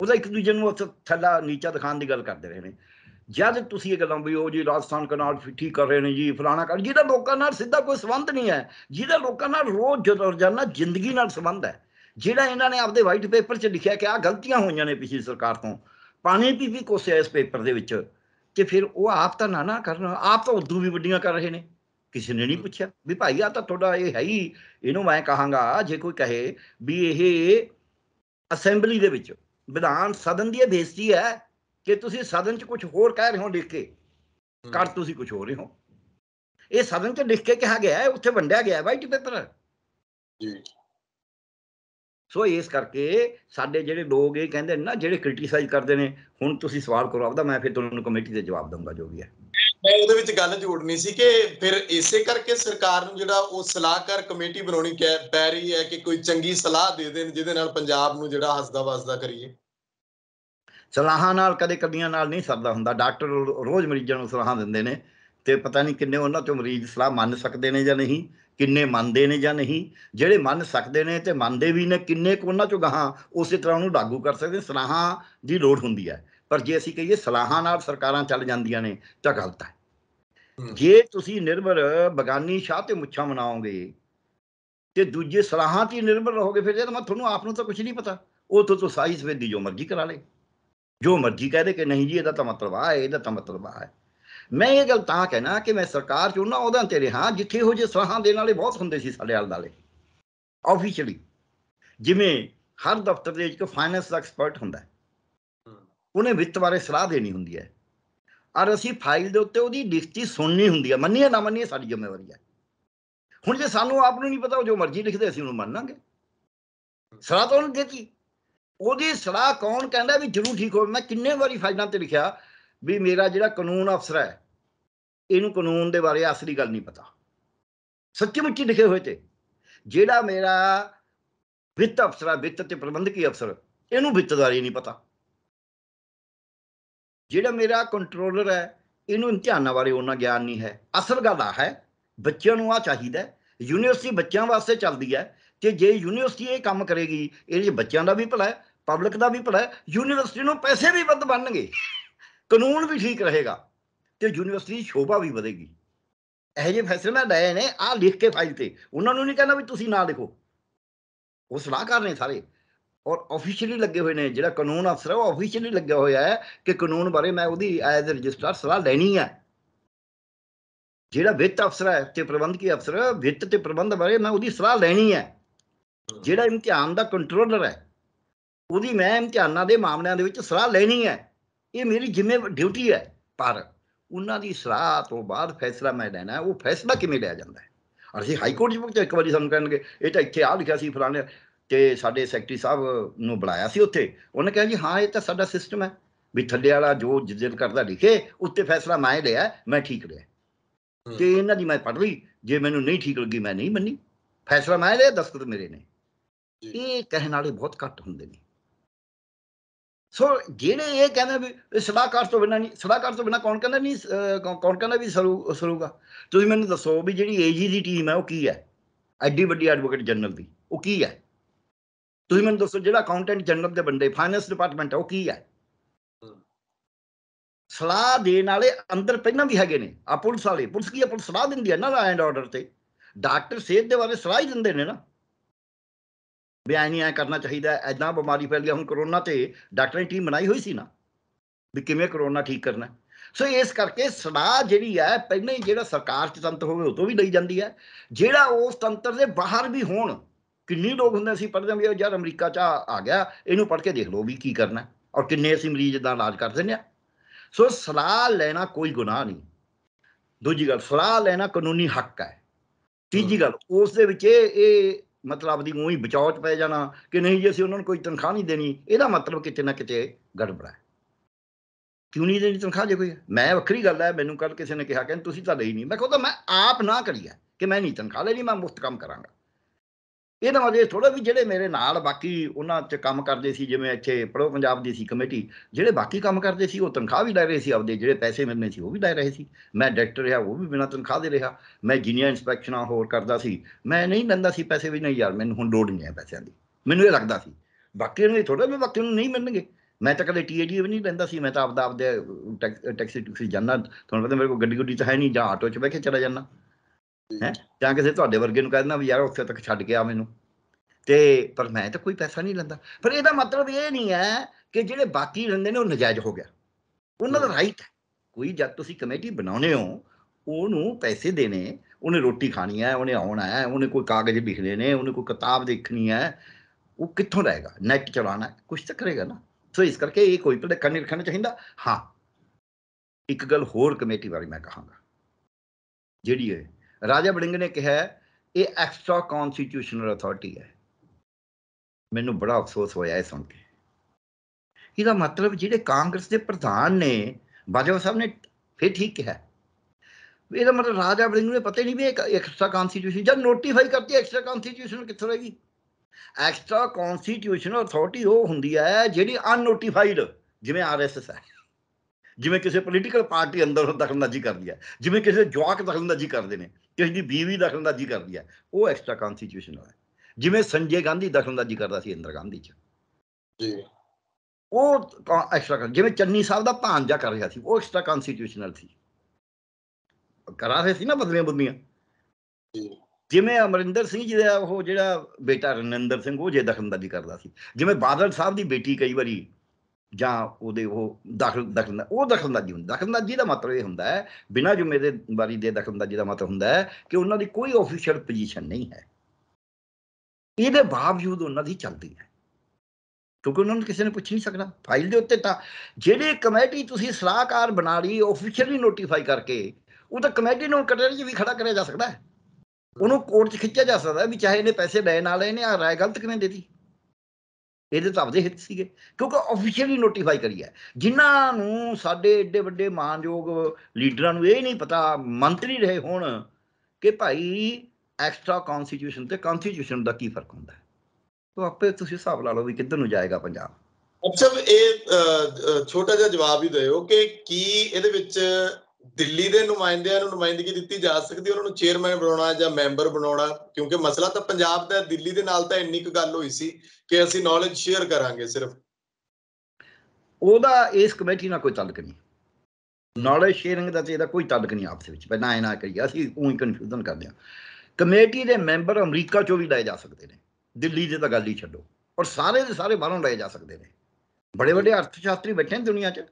ਉਹਦਾ ਇੱਕ ਦੂਜੇ ਨੂੰ ਥੱਲਾ ਨੀਚਾ ਦਿਖਾਉਣ ਦੀ ਗੱਲ ਕਰਦੇ ਰਹੇ ਨੇ। ਜਦ ਤੁਸੀਂ ਇਹ ਗੱਲਾਂ ਵੀ ਉਹ ਜੀ ਰਾਜਸਥਾਨ ਕਨਾਲ ਫਿੱਠੀ ਕਰ ਰਹੇ ਨੇ ਜੀ ਫਲਾਣਾ ਕਰ ਜਿਹਦਾ ਲੋਕਾਂ ਨਾਲ ਸਿੱਧਾ ਕੋਈ ਸੰਬੰਧ ਨਹੀਂ ਹੈ ਜਿਹਦਾ ਲੋਕਾਂ ਨਾਲ ਰੋਜ਼ ਰੋਜ਼ਾਨਾ ਜ਼ਿੰਦਗੀ ਨਾਲ ਸੰਬੰਧ ਹੈ ਜਿਹੜਾ ਇਹਨਾਂ ਨੇ ਆਪਦੇ ਵਾਈਟ ਪੇਪਰ 'ਚ ਲਿਖਿਆ ਕਿ ਆ ਗਲਤੀਆਂ ਹੋਈਆਂ ਨੇ ਪਿਛਲੀ ਸਰਕਾਰ ਤੋਂ ਪਾਣੀ ਪੀ ਪੀ ਕੋਸਿਆ ਇਸ ਪੇਪਰ ਦੇ ਵਿੱਚ ਕਿ ਫਿਰ ਉਹ ਆਪ ਤਾਂ ਨਾ ਨਾ ਕਰਨ ਆਪ ਤਾਂ ਉਦੋਂ ਵੀ ਵੱਡੀਆਂ ਕਰ ਰਹੇ ਨੇ। ਕਿਸੇ ਨੇ ਨਹੀਂ ਪੁੱਛਿਆ ਵੀ ਭਾਈ ਆ ਤਾਂ ਤੁਹਾਡਾ ਇਹ ਹੈ ਹੀ ਇਹਨੂੰ ਮੈਂ ਕਹਾਂਗਾ ਜੇ ਕੋਈ ਕਹੇ ਵੀ ਇਹ ਅਸੈਂਬਲੀ ਦੇ ਵਿੱਚ ਵਿਧਾਨ ਸਦਨ ਦੀ ਬੇਇੱਜ਼ਤੀ ਹੈ ਕਿ ਤੁਸੀਂ ਸਦਨ 'ਚ ਕੁਝ ਹੋਰ ਕਹਿ ਰਹੇ ਹੋ ਲਿਖ ਕੇ। ਕਰ ਤੁਸੀਂ ਕੁਝ ਹੋਰ ਰਹੇ ਹੋ। ਇਹ ਸਦਨ 'ਚ ਲਿਖ ਕੇ ਕਿਹਾ ਗਿਆ ਹੈ ਉੱਥੇ ਵੰਡਿਆ ਗਿਆ ਹੈ ਵਾਈਟ ਪੇਪਰ। ਜੀ। ਸੋ ਇਸ ਕਰਕੇ ਸਾਡੇ ਜਿਹੜੇ ਲੋਕ ਇਹ ਕਹਿੰਦੇ ਨੇ ਨਾ ਜਿਹੜੇ ਕ੍ਰਿਟਿਸਾਈਜ਼ ਕਰਦੇ ਨੇ ਹੁਣ ਤੁਸੀਂ ਸਵਾਲ ਕਰੋ ਆਪਦਾ ਮੈਂ ਫਿਰ ਤੁਹਾਨੂੰ ਕਮੇਟੀ ਦੇ ਜਵਾਬ ਦਊਂਗਾ ਜੋ ਵੀ ਹੈ। ਮੈਂ ਉਹਦੇ ਵਿੱਚ ਗੱਲ ਜੋੜਨੀ ਸੀ ਕਿ ਫਿਰ ਇਸੇ ਕਰਕੇ ਸਰਕਾਰ ਨੂੰ ਜਿਹੜਾ ਉਹ ਸਲਾਹਕਾਰ ਕਮੇਟੀ ਬਣਾਉਣੀ ਕਹਿ- ਪੈ ਰਹੀ ਹੈ ਕਿ ਕੋਈ ਚੰਗੀ ਸਲਾਹ ਦੇ ਦੇਣ, ਜਿਹਦੇ ਨਾਲ ਪੰਜਾਬ ਨੂੰ ਜਿਹੜਾ ਹੱਸਦਾ ਵਸਦਾ ਕਰੀਏ। ਸਲਾਹਾਂ ਨਾਲ ਕਦੇ ਕਦੀਆਂ ਨਾਲ ਨਹੀਂ ਸਰਦਾ ਹੁੰਦਾ। ਡਾਕਟਰ ਰੋਜ਼ ਮਰੀਜ਼ਾਂ ਨੂੰ ਸਲਾਹਾਂ ਦਿੰਦੇ ਨੇ ਤੇ ਪਤਾ ਨਹੀਂ ਕਿੰਨੇ ਉਹਨਾਂ ਚੋਂ ਮਰੀਜ਼ ਸਲਾਹ ਮੰਨ ਸਕਦੇ ਨੇ ਜਾਂ ਨਹੀਂ, ਕਿੰਨੇ ਮੰਨਦੇ ਨੇ ਜਾਂ ਨਹੀਂ। ਜਿਹੜੇ ਮੰਨ ਸਕਦੇ ਨੇ ਤੇ ਮੰਨਦੇ ਵੀ ਨੇ, ਕਿੰਨੇ ਕੁ ਉਹਨਾਂ ਚੋਂ ਗਾਹਾਂ ਉਸੇ ਤਰ੍ਹਾਂ ਉਹਨੂੰ ਲਾਗੂ ਕਰ ਸਕਦੇ ਸਲਾਹਾਂ ਦੀ ਲੋੜ ਹੁੰਦੀ ਹੈ। ਪਰ ਜੇ ਅਸੀਂ ਕਹੀਏ ਸਲਾਹਾਂ ਨਾਲ ਸਰਕਾਰਾਂ ਚੱਲ ਜਾਂਦੀਆਂ ਨੇ, ਤਾਂ ਗਲਤ ਹੈ। ਜੇ ਤੁਸੀਂ ਨਿਰਭਰ ਬਗਾਨੀ ਸ਼ਾਹ ਤੇ ਮੁੱਛਾਂ ਮਨਾਓਗੇ ਤੇ ਦੂਜੇ ਸਲਾਹਾਂ 'ਤੇ ਨਿਰਭਰ ਰਹੋਗੇ ਫਿਰ ਇਹ ਤਾਂ ਮੈਂ ਤੁਹਾਨੂੰ ਆਪ ਨੂੰ ਤਾਂ ਕੁਝ ਨਹੀਂ ਪਤਾ। ਉਹ ਤੋਂ ਤੋਂ ਸਾਈ ਸਵੇਦੀ ਜੋ ਮਰਜ਼ੀ ਕਰਾ ਲੇ। ਜੋ ਮਰਜ਼ੀ ਕਹਦੇ ਕਿ ਨਹੀਂ ਜੀ ਇਹਦਾ ਤਾਂ ਮਤਲਬ ਆ ਇਹਦਾ ਤਾਂ ਮਤਲਬ ਆ। ਮੈਂ ਇਹ ਗੱਲ ਤਾਂ ਕਹਿਣਾ ਕਿ ਮੈਂ ਸਰਕਾਰ ਚ ਉਹਨਾਂ ਉਹਦਾਂ ਤੇ ਰਿਹਾ ਜਿੱਥੇ ਇਹੋ ਜਿਹੇ ਸਲਾਹਾਂ ਦੇਣ ਵਾਲੇ ਬਹੁਤ ਹੁੰਦੇ ਸੀ ਸਾਡੇ ਆਲੇ ਦੁਆਲੇ। ਆਫੀਸ਼ੀਅਲੀ ਜਿਵੇਂ ਹਰ ਦਫ਼ਤਰ ਦੇ ਵਿੱਚ ਇੱਕ ਫਾਈਨੈਂਸ ਦਾ ਐਕਸਪਰਟ ਹੁੰਦਾ। ਉਹਨੇ ਵਿੱਤ ਬਾਰੇ ਸਲਾਹ ਦੇਣੀ ਹੁੰਦੀ ਹੈ। ਔਰ ਅਸੀਂ ਫਾਈਲ ਦੇ ਉੱਤੇ ਉਹਦੀ ਲਿਖਤੀ ਸੁਣਨੀ ਹੁੰਦੀ ਹੈ ਮੰਨੀਏ ਨਾ ਮੰਨੀਏ ਸਾਡੀ ਜ਼ਿੰਮੇਵਾਰੀ ਹੈ ਹੁਣ ਜੇ ਸਾਨੂੰ ਆਪ ਨੂੰ ਨਹੀਂ ਪਤਾ, ਉਹ ਜੋ ਮਰਜ਼ੀ ਲਿਖਦੇ, ਅਸੀਂ ਉਹਨੂੰ ਮੰਨਾਂਗੇ ਸਲਾਹ ਤਾਂ ਉਹਨੂੰ ਦਿੱਤੀ। ਉਹਦੀ ਸਲਾਹ ਕੌਣ ਕਹਿੰਦਾ ਵੀ ਜਰੂਰ ਠੀਕ ਹੋਵੇ? ਮੈਂ ਕਿੰਨੇ ਵਾਰੀ ਫਾਈਲਾਂ ਤੇ ਲਿਖਿਆ ਵੀ ਮੇਰਾ ਜਿਹੜਾ ਕਾਨੂੰਨ ਅਫਸਰ ਹੈ, ਇਹਨੂੰ ਕਾਨੂੰਨ ਦੇ ਬਾਰੇ ਅਸਲੀ ਗੱਲ ਨਹੀਂ ਪਤਾ। ਸੱਚੀ ਮੁੱਚੀ ਲਿਖੇ ਹੋਏ ਤੇ। ਜਿਹੜਾ ਮੇਰਾ ਵਿੱਤ ਅਫਸਰ ਹੈ, ਵਿੱਤ ਤੇ ਪ੍ਰਬੰਧਕੀ ਅਫਸਰ, ਇਹਨੂੰ ਵਿੱਤ ਬਾਰੇ ਨਹੀਂ ਪਤਾ। ਜਿਹੜਾ ਮੇਰਾ ਕੰਟਰੋਲਰ ਹੈ, ਇਹਨੂੰ ਇਮਤਿਹਾਨਾਂ ਬਾਰੇ ਉਹਨਾਂ ਗਿਆਨ ਨਹੀਂ ਹੈ। ਅਸਲ ਗੱਲ ਆ ਹੈ, ਬੱਚਿਆਂ ਨੂੰ ਆ ਚਾਹੀਦਾ ਯੂਨੀਵਰਸਿਟੀ ਬੱਚਿਆਂ ਵਾਸਤੇ ਚੱਲਦੀ ਹੈ ਕਿ ਜੇ ਯੂਨੀਵਰਸਿਟੀ ਇਹ ਕੰਮ ਕਰੇਗੀ ਇਹਦੇ 'ਚ ਬੱਚਿਆਂ ਦਾ ਵੀ ਭਲਾ ਹੈ ਪਬਲਿਕ ਦਾ ਵੀ ਭਲਾ ਹੈ ਯੂਨੀਵਰਸਿਟੀ ਨੂੰ ਪੈਸੇ ਵੀ ਵੱਧ ਬਣਨਗੇ, ਕਾਨੂੰਨ ਵੀ ਠੀਕ ਰਹੇਗਾ ਤੇ ਯੂਨੀਵਰਸਿਟੀ ਦੀ ਸ਼ੋਭਾ ਵੀ ਵਧੇਗੀ। ਇਹੋ ਜਿਹੇ ਫੈਸਲੇ ਮੈਂ ਲਏ ਨੇ ਆ ਲਿਖ ਕੇ ਫਾਈਲ ਤੇ। ਉਹਨਾਂ ਨੂੰ ਨਹੀਂ ਕਹਿੰਦਾ ਵੀ ਤੁਸੀਂ ਨਾ ਲਿਖੋ। ਉਹ ਸਲਾਹਕਾਰ ਨੇ ਸਾਰੇ। ਔਰ ਆਫੀਸ਼ੀਅਲੀ ਲੱਗੇ ਹੋਏ ਨੇ, ਜਿਹੜਾ ਕਾਨੂੰਨ ਅਫਸਰ ਹੈ, ਉਹ ਆਫੀਸ਼ੀਅਲੀ ਲੱਗਿਆ ਹੋਇਆ ਹੈ ਕਿ ਕਾਨੂੰਨ ਬਾਰੇ ਮੈਂ ਉਹਦੀ ਐਜ਼ ਰਜਿਸਟਰ ਸਲਾਹ ਲੈਣੀ ਹੈ। ਜਿਹੜਾ ਵਿੱਤ ਅਫਸਰ ਹੈ ਤੇ ਪ੍ਰਬੰਧਕੀ ਅਫਸਰ, ਵਿੱਤ ਤੇ ਪ੍ਰਬੰਧ ਬਾਰੇ ਮੈਂ ਉਹਦੀ ਸਲਾਹ ਲੈਣੀ ਹੈ। ਜਿਹੜਾ ਇਮਤਿਹਾਨ ਦਾ ਕੰਟਰੋਲਰ ਹੈ, ਉਹਦੀ ਮੈਂ ਇਮਤਿਹਾਨਾਂ ਦੇ ਮਾਮਲਿਆਂ ਦੇ ਵਿੱਚ ਸਲਾਹ ਲੈਣੀ ਹੈ। ਇਹ ਮੇਰੀ ਜਿੰਮੇ ਡਿਊਟੀ ਹੈ। ਪਰ ਉਹਨਾਂ ਦੀ ਸਲਾਹ ਤੋਂ ਬਾਅਦ ਫੈਸਲਾ ਮੈਂ ਲੈਣਾ ਉਹ ਫੈਸਲਾ ਕਿਵੇਂ ਲਿਆ ਜਾਂਦਾ ਹੈ? ਔਰ ਅਸੀਂ ਹਾਈ ਕੋਰਟ 'ਚ ਵਿੱਚ ਇੱਕ ਵਾਰੀ ਸਾਨੂੰ ਕਹਿਣਗੇ, ਇਹ ਤਾਂ ਇੱਥੇ ਆ ਲਿਖਿਆ ਸੀ ਫਲਾਣੇ ਤੇ ਸਾਡੇ ਸੈਕਟਰੀ ਸਾਹਿਬ ਨੂੰ ਬੁਲਾਇਆ ਸੀ ਉੱਥੇ। ਉਹਨੇ ਕਿਹਾ ਜੀ ਹਾਂ ਇਹ ਤਾਂ ਸਾਡਾ ਸਿਸਟਮ ਹੈ। ਵੀ ਥੱਲੇ ਵਾਲਾ ਜੋ ਜਿੱਦ ਕਰਦਾ ਲਿਖੇ ਉੱਤੇ ਫੈਸਲਾ ਮੈਂ ਲਿਆ ਮੈਂ ਠੀਕ ਲਿਆ। ਤੇ ਇਹਨਾਂ ਦੀ ਮੈਂ ਪੜ੍ਹ ਲਈ। ਜੇ ਮੈਨੂੰ ਨਹੀਂ ਠੀਕ ਲੱਗੀ ਮੈਂ ਨਹੀਂ ਮੰਨੀ। ਫੈਸਲਾ ਮੈਂ ਲਿਆ ਦਸਤਖਤ ਮੇਰੇ ਨੇ। ਇਹ ਕਹਿਣ ਵਾਲੇ ਬਹੁਤ ਘੱਟ ਹੁੰਦੇ ਨੇ। ਸੋ ਜਿਹੜੇ ਇਹ ਕਹਿੰਦੇ ਵੀ ਸਲਾਹਕਾਰ ਤੋਂ ਬਿਨਾਂ ਨਹੀਂ ਸਲਾਹਕਾਰ ਤੋਂ ਬਿਨਾਂ ਕੌਣ ਕਹਿੰਦਾ ਨਹੀਂ ਕੌਣ ਕਹਿੰਦਾ ਵੀ ਸਰੂ ਸਰੂਗਾ? ਤੁਸੀਂ ਮੈਨੂੰ ਦੱਸੋ ਵੀ ਜਿਹੜੀ ਏਜੀ ਦੀ ਟੀਮ ਹੈ ਉਹ ਕੀ ਹੈ? ਐਡੀ ਵੱਡੀ ਐਡਵੋਕੇਟ ਜਨਰਲ ਦੀ ਉਹ ਕੀ ਹੈ? ਤੁਸੀਂ ਮੈਨੂੰ ਦੱਸੋ ਜਿਹੜਾ ਅਕਾਊਂਟੈਂਟ ਜਨਰਲ ਦੇ ਬੰਦੇ ਫਾਈਨੈਂਸ ਡਿਪਾਰਟਮੈਂਟ ਉਹ ਕੀ ਹੈ। ਸਲਾਹ ਦੇਣ ਵਾਲੇ ਅੰਦਰ ਪਹਿਲਾਂ ਵੀ ਹੈਗੇ ਨੇ। ਆ ਪੁਲਿਸ ਵਾਲੇ ਪੁਲਿਸ ਕੀ ਆ ਪੁਲਿਸ ਸਲਾਹ ਦਿੰਦੀ ਹੈ ਨਾ ਐਂਡ ਆਰਡਰ ਤੇ। ਡਾਕਟਰ ਸਿਹਤ ਦੇ ਬਾਰੇ ਸਲਾਹ ਹੀ ਦਿੰਦੇ ਨੇ ਨਾ। ਵੀ ਐਂ ਨਹੀਂ ਐਂ ਕਰਨਾ ਚਾਹੀਦਾ ਐਦਾਂ ਬਿਮਾਰੀ ਫੈਲ ਗਿਆ ਹੁਣ ਕਰੋਨਾ ਤੇ ਡਾਕਟਰਾਂ ਦੀ ਟੀਮ ਬਣਾਈ ਹੋਈ ਸੀ ਨਾ ਵੀ ਕਿਵੇਂ ਕਰੋਨਾ ਠੀਕ ਕਰਨਾ। ਸੋ ਇਸ ਕਰਕੇ ਸਲਾਹ ਜਿਹੜੀ ਹੈ ਪਹਿਲਾਂ ਹੀ ਜਿਹੜਾ ਸਰਕਾਰ ਚ ਤੰਤਰ ਹੋਵੇ ਉਹ ਤੋਂ ਵੀ ਲਈ ਜਾਂਦੀ ਹੈ। ਜਿਹੜਾ ਉਸ ਤੰਤਰ ਦੇ ਬਾਹਰ ਵੀ ਹੋਣ ਕਿੰਨੀ ਲੋਕ ਹੁੰਦੇ ਸੀ ਪੜ੍ਹਦੇ ਵੀ ਯਾਰ ਅਮਰੀਕਾ ਚ ਆ ਗਿਆ, ਇਹਨੂੰ ਪੜ੍ਹ ਕੇ ਦੇਖ ਲਓ ਵੀ ਕੀ ਕਰਨਾ ਔਰ ਕਿੰਨੇ ਅਸੀਂ ਮਰੀਜ਼ ਦਾ ਇਲਾਜ ਕਰ ਦਿੰਦੇ ਆ ਸੋ ਸਲਾਹ ਲੈਣਾ ਕੋਈ ਗੁਨਾਹ ਨਹੀਂ। ਦੂਜੀ ਗੱਲ, ਸਲਾਹ ਲੈਣਾ ਕਾਨੂੰਨੀ ਹੱਕ ਹੈ। ਤੀਜੀ ਗੱਲ, ਉਸ ਦੇ ਵਿੱਚ ਇਹ ਇਹ ਮਤਲਬ ਦੀ ਉਹੀ ਬਚਾਅ ਚ ਪੈ ਜਾਣਾ ਕਿ ਨਹੀਂ ਜੇ ਅਸੀਂ ਉਹਨਾਂ ਨੂੰ ਕੋਈ ਤਨਖਾਹ ਨਹੀਂ ਦੇਣੀ, ਇਹਦਾ ਮਤਲਬ ਕਿਤੇ ਨਾ ਕਿਤੇ ਗੜਬੜ ਹੈ। ਕਿਉਂ ਨਹੀਂ ਦੇਣੀ ਤਨਖਾਹ ਜੇ ਕੋਈ? ਮੈਂ ਵੱਖਰੀ ਗੱਲ ਹੈ, ਮੈਨੂੰ ਕੱਲ ਕਿਸੇ ਨੇ ਕਿਹਾ ਕਿ ਤੁਸੀਂ ਤਾਂ ਲਈ ਨਹੀਂ। ਮੈਂ ਕਹੋ ਤਾਂ ਮੈਂ ਆਪ ਨਾ ਕਰੀਆ ਕਿ ਮੈਂ ਨਹੀਂ ਤਨਖਾਹ ਲੈਣੀ, ਮੈਂ ਮੁਫਤ ਕੰਮ ਕਰਾਂਗਾ। ਇਹਦਾ ਮਤਲਬ ਇਹ ਥੋੜਾ ਵੀ ਜਿਹੜੇ ਮੇਰੇ ਨਾਲ ਬਾਕੀ ਉਹਨਾਂ 'ਚ ਕੰਮ ਕਰਦੇ ਸੀ, ਜਿਵੇਂ ਇੱਥੇ ਪੜੋ ਪੰਜਾਬ ਦੀ ਸੀ ਕਮੇਟੀ, ਜਿਹੜੇ ਬਾਕੀ ਕੰਮ ਕਰਦੇ ਸੀ ਉਹ ਤਨਖਾਹ ਵੀ ਲੈ ਰਹੇ ਸੀ ਆਪਦੇ, ਜਿਹੜੇ ਪੈਸੇ ਮਿਲਨੇ ਸੀ ਉਹ ਵੀ ਲੈ ਰਹੇ ਸੀ। ਮੈਂ ਡਾਇਰੈਕਟਰ ਰਿਹਾ, ਉਹ ਵੀ ਬਿਨਾਂ ਤਨਖਾਹ ਦੇ ਰਿਹਾ। ਮੈਂ ਜਿੰਨੀਆਂ ਇਨਸਪੈਕਸ਼ਨਾਂ ਹੋਰ ਕਰਦਾ ਸੀ। ਮੈਂ ਨਹੀਂ ਲੈਂਦਾ ਸੀ ਪੈਸੇ ਵੀ, ਨਹੀਂ ਯਾਰ, ਮੈਨੂੰ ਹੁਣ ਲੋੜ ਨਹੀਂ ਹੈ ਪੈਸਿਆਂ ਦੀ। ਮੈਨੂੰ ਇਹ ਲੱਗਦਾ ਸੀ। ਬਾਕੀ ਨੂੰ ਇਹ ਥੋੜਾ ਵੀ ਬਾਕੀ ਨੂੰ ਨਹੀਂ ਮਿਲਣਗੇ। ਮੈਂ ਤਾਂ ਕਦੇ ਟੀਏਡੀ ਵੀ ਨਹੀਂ ਲੈਂਦਾ ਸੀ, ਮੈਂ ਤਾਂ ਆਪਦਾ ਆਪਦੇ ਟੈਕਸੀ ਟੁਕਸੀ ਜਾਣਾ ਤੁਹਾਨੂੰ ਪਤਾ ਮੇਰੇ ਕੋਲ ਗੱਡੀ ਗੁੱਡੀ ਤਾਂ ਹੈ ਨਹੀਂ, ਜਾਂ ਆਟੋ 'ਚ ਬਹਿ ਕੇ ਚਲਾ ਜਾਣਾ ਹੈ। ਜਾਂ ਕਿਸੇ ਤੁਹਾਡੇ ਵਰਗੇ ਨੂੰ ਕਹਿ ਵੀ ਯਾਰ ਉੱਥੇ ਤੱਕ ਛੱਡ ਕੇ ਆ ਮੈਨੂੰ। ਤੇ ਪਰ ਮੈਂ ਤਾਂ ਕੋਈ ਪੈਸਾ ਨਹੀਂ ਲੈਂਦਾ। ਪਰ ਇਹਦਾ ਮਤਲਬ ਇਹ ਨਹੀਂ ਹੈ ਕਿ ਜਿਹੜੇ ਬਾਕੀ ਰਹਿੰਦੇ ਨੇ ਉਹ ਨਜਾਇਜ਼ ਹੋ ਗਿਆ। ਉਹਨਾਂ ਦਾ ਰਾਈਟ ਹੈ। ਕੋਈ ਜਦ ਤੁਸੀਂ ਕਮੇਟੀ ਬਣਾਉਨੇ ਹੋ ਉਹਨੂੰ ਪੈਸੇ ਦੇਣੇ ਉਹਨੇ ਰੋਟੀ ਖਾਣੀ ਹੈ ਉਹਨੇ ਆਉਣਾ ਹੈ ਉਹਨੇ ਕੋਈ ਕਾਗਜ਼ ਲਿਖਣੇ ਨੇ ਉਹਨੇ ਕੋਈ ਕਿਤਾਬ ਦੇਖਣੀ ਹੈ ਉਹ ਕਿੱਥੋਂ ਰਹੇਗਾ? ਨੈਟ ਚਲਾਣਾ ਕੁਝ ਤਾਂ ਕਰੇਗਾ ਨਾ। ਸੋ ਇਸ ਕਰਕੇ ਇਹ ਕੋਈ ਭਲੇਖਾ ਨਹੀਂ ਰੱਖਣਾ ਚਾਹੀਦਾ ਹਾਂ। ਇੱਕ ਗੱਲ ਹੋਰ ਕਮੇਟੀ ਬਾਰੇ ਮੈਂ ਕਹਾਂਗਾ। ਜਿਹੜੀ ਹੈ ਰਾਜਾ ਬੜਿੰਗ ਨੇ ਕਿਹਾ, ਇਹ ਐਕਸਟਰਾ ਕਨਸਟੀਟਿਊਸ਼ਨਲ ਅਥਾਰਟੀ ਹੈ। ਮੈਨੂੰ ਬੜਾ ਅਫਸੋਸ ਹੋਇਆ ਇਹ ਸੁਣ ਕੇ। ਇਹਦਾ ਮਤਲਬ ਜਿਹੜੇ ਕਾਂਗਰਸ ਦੇ ਪ੍ਰਧਾਨ ਨੇ, ਬਾਜਵਾ ਸਾਹਿਬ ਨੇ ਫਿਰ ਠੀਕ ਕਿਹਾ। ਇਹਦਾ ਮਤਲਬ ਰਾਜਾ ਬੜਿੰਗ ਨੂੰ ਪਤਾ ਹੀ ਨਹੀਂ ਵੀ ਇਹ ਐਕਸਟਰਾ ਕਨਸਟੀਟਿਊਸ਼ਨ ਜਦ ਨੋਟੀਫਾਈ ਕਰਤੀ ਐਕਸਟਰਾ ਕਨਸਟੀਟਿਊਸ਼ਨ ਕਿੱਥੋਂ ਰਹੇਗੀ ਐਕਸਟਰਾ ਕਨਸਟੀਟਿਊਸ਼ਨਲ ਅਥਾਰਟੀ ਉਹ ਹੁੰਦੀ ਹੈ ਜਿਹੜੀ ਅਨਨੋਟੀਫਾਈਡ ਜਿਵੇਂ ਆਰਐਸਐਸ ਹੈ। ਜਿਵੇਂ ਕਿਸੇ ਪੋਲੀਟੀਕਲ ਪਾਰਟੀ ਅੰਦਰ ਦਖਲਅੰਦਾਜ਼ੀ ਕਰਦੀ ਹੈ ਜਿਵੇਂ ਕਿਸੇ ਜਵਾਕ ਦਖਲਅੰਦਾਜ਼ੀ ਕਰਦੇ ਨੇ ਕਿਸੇ ਦੀ ਬੀਵੀ ਦਖਲਅੰਦਾਜ਼ੀ ਕਰਦੀ ਹੈ ਉਹ ਐਕਸਟਰਾ ਕਨਸਟੀਟਿਊਸ਼ਨਲ ਹੈ। ਜਿਵੇਂ ਸੰਜੇ ਗਾਂਧੀ ਦਖਲਅੰਦਾਜ਼ੀ ਕਰਦਾ ਸੀ ਇੰਦਰ ਗਾਂਧੀ ਚ। ਜੀ। ਉਹ ਐਕਸਟਰਾ ਜਿਵੇਂ ਚੰਨੀ ਸਾਹਿਬ ਦਾ ਭਾਂਜਾ ਕਰ ਰਿਹਾ ਸੀ ਉਹ ਐਕਸਟਰਾ ਕਨਸਟੀਟਿਊਸ਼ਨਲ ਸੀ। ਕਰਾ ਰਹੇ ਸੀ ਨਾ ਬਦਲੀਆਂ ਬੁਦਲੀਆਂ ਜਿਵੇਂ ਅਮਰਿੰਦਰ ਸਿੰਘ ਜੀ ਦਾ ਉਹ ਜਿਹੜਾ ਬੇਟਾ ਰਨਿੰਦਰ ਸਿੰਘ ਉਹ ਜੇ ਦਖਲਅੰਦਾਜ਼ੀ ਕਰਦਾ ਸੀ। ਜਿਵੇਂ ਬਾਦਲ ਸਾਹਿਬ ਦੀ ਬੇਟੀ ਕਈ ਵਾਰੀ ਜਾਂ ਉਹਦੇ ਉਹ ਦਖਲ ਦਖਲ ਉਹ ਦਖਲਅੰਦਾਜ਼ੀ ਹੁੰਦੀ। ਦਖਲਅੰਦਾਜ਼ੀ ਦਾ ਮਤਲਬ ਇਹ ਹੁੰਦਾ ਹੈ, ਬਿਨਾਂ ਜ਼ਿੰਮੇਵਾਰੀ ਦੇ ਦਖਲਅੰਦਾਜ਼ੀ ਦਾ ਮਤਲਬ ਹੁੰਦਾ ਹੈ ਕਿ ਉਹਨਾਂ ਦੀ ਕੋਈ ਆਫੀਸ਼ੀਅਲ ਪੋਜੀਸ਼ਨ ਨਹੀਂ ਹੈ। ਇਹਦੇ ਬਾਵਜੂਦ ਉਹਨਾਂ ਦੀ ਚੱਲਦੀ ਹੈ। ਕਿਉਂਕਿ ਉਹਨਾਂ ਨੂੰ ਕਿਸੇ ਨੇ ਪੁੱਛ ਨਹੀਂ ਸਕਦਾ। ਫਾਈਲ ਦੇ ਉੱਤੇ ਤਾਂ ਜਿਹੜੇ ਕਮੇਟੀ ਤੁਸੀਂ ਸਲਾਹਕਾਰ ਬਣਾ ਲਈ ਆਫੀਸ਼ੀਅਲੀ ਨੋਟੀਫਾਈ ਕਰਕੇ, ਉਹ ਤਾਂ ਕਮੇਟੀ ਨੂੰ ਕਟਰ ਵੀ ਖੜਾ ਕਰਿਆ ਜਾ ਸਕਦਾ ਹੈ। ਉਹਨੂੰ ਕੋਰਟ 'ਚ ਖਿੱਚਿਆ ਜਾ ਸਕਦਾ ਵੀ ਚਾਹੇ ਇਹਨੇ ਪੈਸੇ ਲੈ ਨਾਲ ਇਹਨੇ ਆ ਰਾਏ ਗਲਤ ਕਿਵੇਂ ਦੇਤੀ? ਇਹਦੇ ਤਾਂ ਆਪਦੇ ਹਿੱਤ ਸੀਗੇ, ਕਿਉਂਕਿ ਆਫੀਸ਼ੀਅਲੀ ਨੋਟੀਫਾਈ ਕਰੀ ਹੈ। ਜਿਨ੍ਹਾਂ ਨੂੰ ਸਾਡੇ ਏਡੇ ਵੱਡੇ ਮਾਨਯੋਗ ਲੀਡਰਾਂ ਨੂੰ ਇਹ ਨਹੀਂ ਪਤਾ, ਮੰਤਰੀ ਰਹੇ ਹੋਣ, ਕਿ ਭਾਈ ਐਕਸਟਰਾ ਕਨਸਟੀਟਿਊਸ਼ਨ ਤੇ ਕਨਸਟੀਟਿਊਸ਼ਨ ਦਾ ਕੀ ਫ਼ਰਕ ਹੁੰਦਾ ਹੈ। ਉਹ ਆਪੇ ਤੁਸੀਂ ਹਿਸਾਬ ਲਾ ਲਓ ਵੀ ਕਿੱਧਰ ਨੂੰ ਜਾਏਗਾ ਪੰਜਾਬ। ਅੱਛਾ, ਇਹ ਛੋਟਾ ਜਿਹਾ ਜਵਾਬ ਹੀ ਦਿਓ ਕਿ ਕੀ ਇਹਦੇ ਵਿੱਚ ਦਿੱਲੀ ਦੇ ਨੁਮਾਇੰਦਿਆਂ ਨੂੰ ਨੁਮਾਇੰਦਗੀ ਦਿੱਤੀ ਜਾ ਸਕਦੀ, ਉਹਨਾਂ ਨੂੰ ਚੇਅਰਮੈਨ ਬਣਾਉਣਾ ਜਾਂ ਮੈਂਬਰ ਬਣਾਉਣਾ, ਕਿਉਂਕਿ ਮਸਲਾ ਤਾਂ ਪੰਜਾਬ ਦਾ ਦਿੱਲੀ ਦੇ ਨਾਲ ਤਾਂ ਇੰਨੀ ਕੁ ਗੱਲ ਹੋਈ ਸੀ ਕਿ ਅਸੀਂ ਨੌਲੇਜ ਸ਼ੇਅਰ ਕਰਾਂਗੇ ਸਿਰਫ। ਉਹਦਾ ਇਸ ਕਮੇਟੀ ਨਾਲ ਕੋਈ ਤਾਲੁਕ ਨਹੀਂ। ਨੌਲੇਜ ਸ਼ੇਅਰਿੰਗ ਦਾ ਤੇ ਇਹਦਾ ਕੋਈ ਤਾਲੁਕ ਨਹੀਂ ਆਪਸ ਵਿੱਚ, ਪਹਿਲਾਂ ਇਹ ਨਾ ਕਰੀਏ, ਅਸੀਂ ਉਹੀ ਕਨਫਿਊਜ਼ਨ ਕਰਦੇ ਹਾਂ। ਕਮੇਟੀ ਦੇ ਮੈਂਬਰ ਅਮਰੀਕਾ ਚੋਂ ਵੀ ਲਏ ਜਾ ਸਕਦੇ ਨੇ, ਦਿੱਲੀ ਦੇ ਤਾਂ ਗੱਲ ਹੀ ਛੱਡੋ, ਔਰ ਸਾਰੇ ਦੇ ਸਾਰੇ ਬਾਹਰੋਂ ਲਏ ਜਾ ਸਕਦੇ ਨੇ। ਬੜੇ ਵੱਡੇ ਅਰਥਸ਼ਾਸਤਰੀ ਬੈਠੇ ਨੇ ਦੁਨੀਆ 'ਚ।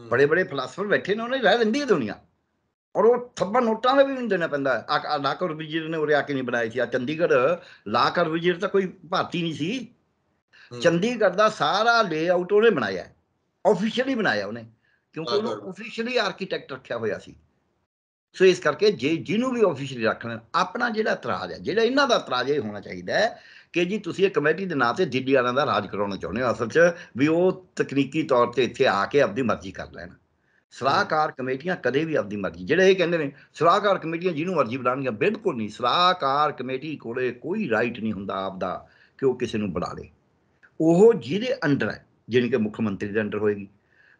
ਬੜੇ ਬੜੇ ਫਿਲਾਸਫਰ ਬੈਠੇ ਨੇ ਉਹਨੇ ਰਹਿ ਰਹਿੰਦੀ ਹੈ ਦੁਨੀਆ। ਔਰ ਉਹ ਥੱਬਾ ਨੋਟਾਂ ਦੇ ਵੀ ਨਹੀਂ ਦੇਣਾ ਪੈਂਦਾ। ਆ ਲਾਕਰ ਵਿਜੀਰ ਨੇ ਉਰੇ ਆ ਕੇ ਨਹੀਂ ਬਣਾਈ ਸੀ। ਆ ਚੰਡੀਗੜ੍ਹ ਲਾਕਰ ਵਿਜੀਰ ਤਾਂ ਕੋਈ ਭਾਰਤੀ ਨਹੀਂ ਸੀ। ਚੰਡੀਗੜ੍ਹ ਦਾ ਸਾਰਾ ਲੇਆਊਟ ਉਹਨੇ ਬਣਾਇਆ। ਆਫੀਸ਼ੀਅਲੀ ਬਣਾਇਆ ਉਹਨੇ। ਕਿਉਂਕਿ ਉਹਨੂੰ ਆਫੀਸ਼ੀਅਲੀ ਆਰਕੀਟੈਕਟ ਰੱਖਿਆ ਹੋਇਆ ਸੀ। ਸੋ ਇਸ ਕਰਕੇ ਜੇ ਜਿਹਨੂੰ ਵੀ ਆਫੀਸ਼ੀਅਲੀ ਰੱਖਣਾ ਆਪਣਾ ਜਿਹੜਾ ਇਤਰਾਜ਼ ਹੈ ਜਿਹੜਾ ਇਹਨਾਂ ਦਾ ਇਤਰਾਜ਼ ਇਹ ਹੋਣਾ ਚਾਹੀਦਾ ਹੈ ਕਿ ਜੀ ਤੁਸੀਂ ਇਹ ਕਮੇਟੀ ਦੇ ਨਾਂ ਤੇ ਦਿੱਲੀ ਵਾਲਿਆਂ ਦਾ ਰਾਜ ਕਰਾਉਣਾ ਚਾਹੁੰਦੇ ਹੋ ਅਸਲ 'ਚ ਵੀ ਉਹ ਤਕਨੀਕੀ ਤੌਰ ਤੇ ਇੱਥੇ ਆ ਕੇ ਆਪਣੀ ਮਰਜ਼ੀ ਕਰ ਲੈਣ। ਸਲਾਹਕਾਰ ਕਮੇਟੀਆਂ ਕਦੇ ਵੀ ਆਪਣੀ ਮਰਜ਼ੀ, ਜਿਹੜੇ ਇਹ ਕਹਿੰਦੇ ਨੇ, ਸਲਾਹਕਾਰ ਕਮੇਟੀਆਂ ਜਿਹਨੂੰ ਮਰਜ਼ੀ ਬਣਾਉਣਗੀਆਂ, ਬਿਲਕੁਲ ਨਹੀਂ। ਸਲਾਹਕਾਰ ਕਮੇਟੀ ਕੋਲੇ ਕੋਈ ਰਾਈਟ ਨਹੀਂ ਹੁੰਦਾ ਆਪਦਾ ਕਿ ਉਹ ਕਿਸੇ ਨੂੰ ਬਣਾ ਲੇ। ਉਹ ਜਿਹਦੇ ਅੰਡਰ ਹੈ ਜਿਵੇਂ ਕਿ ਮੁੱਖ ਮੰਤਰੀ ਦੇ ਅੰਡਰ ਹੋਏਗੀ।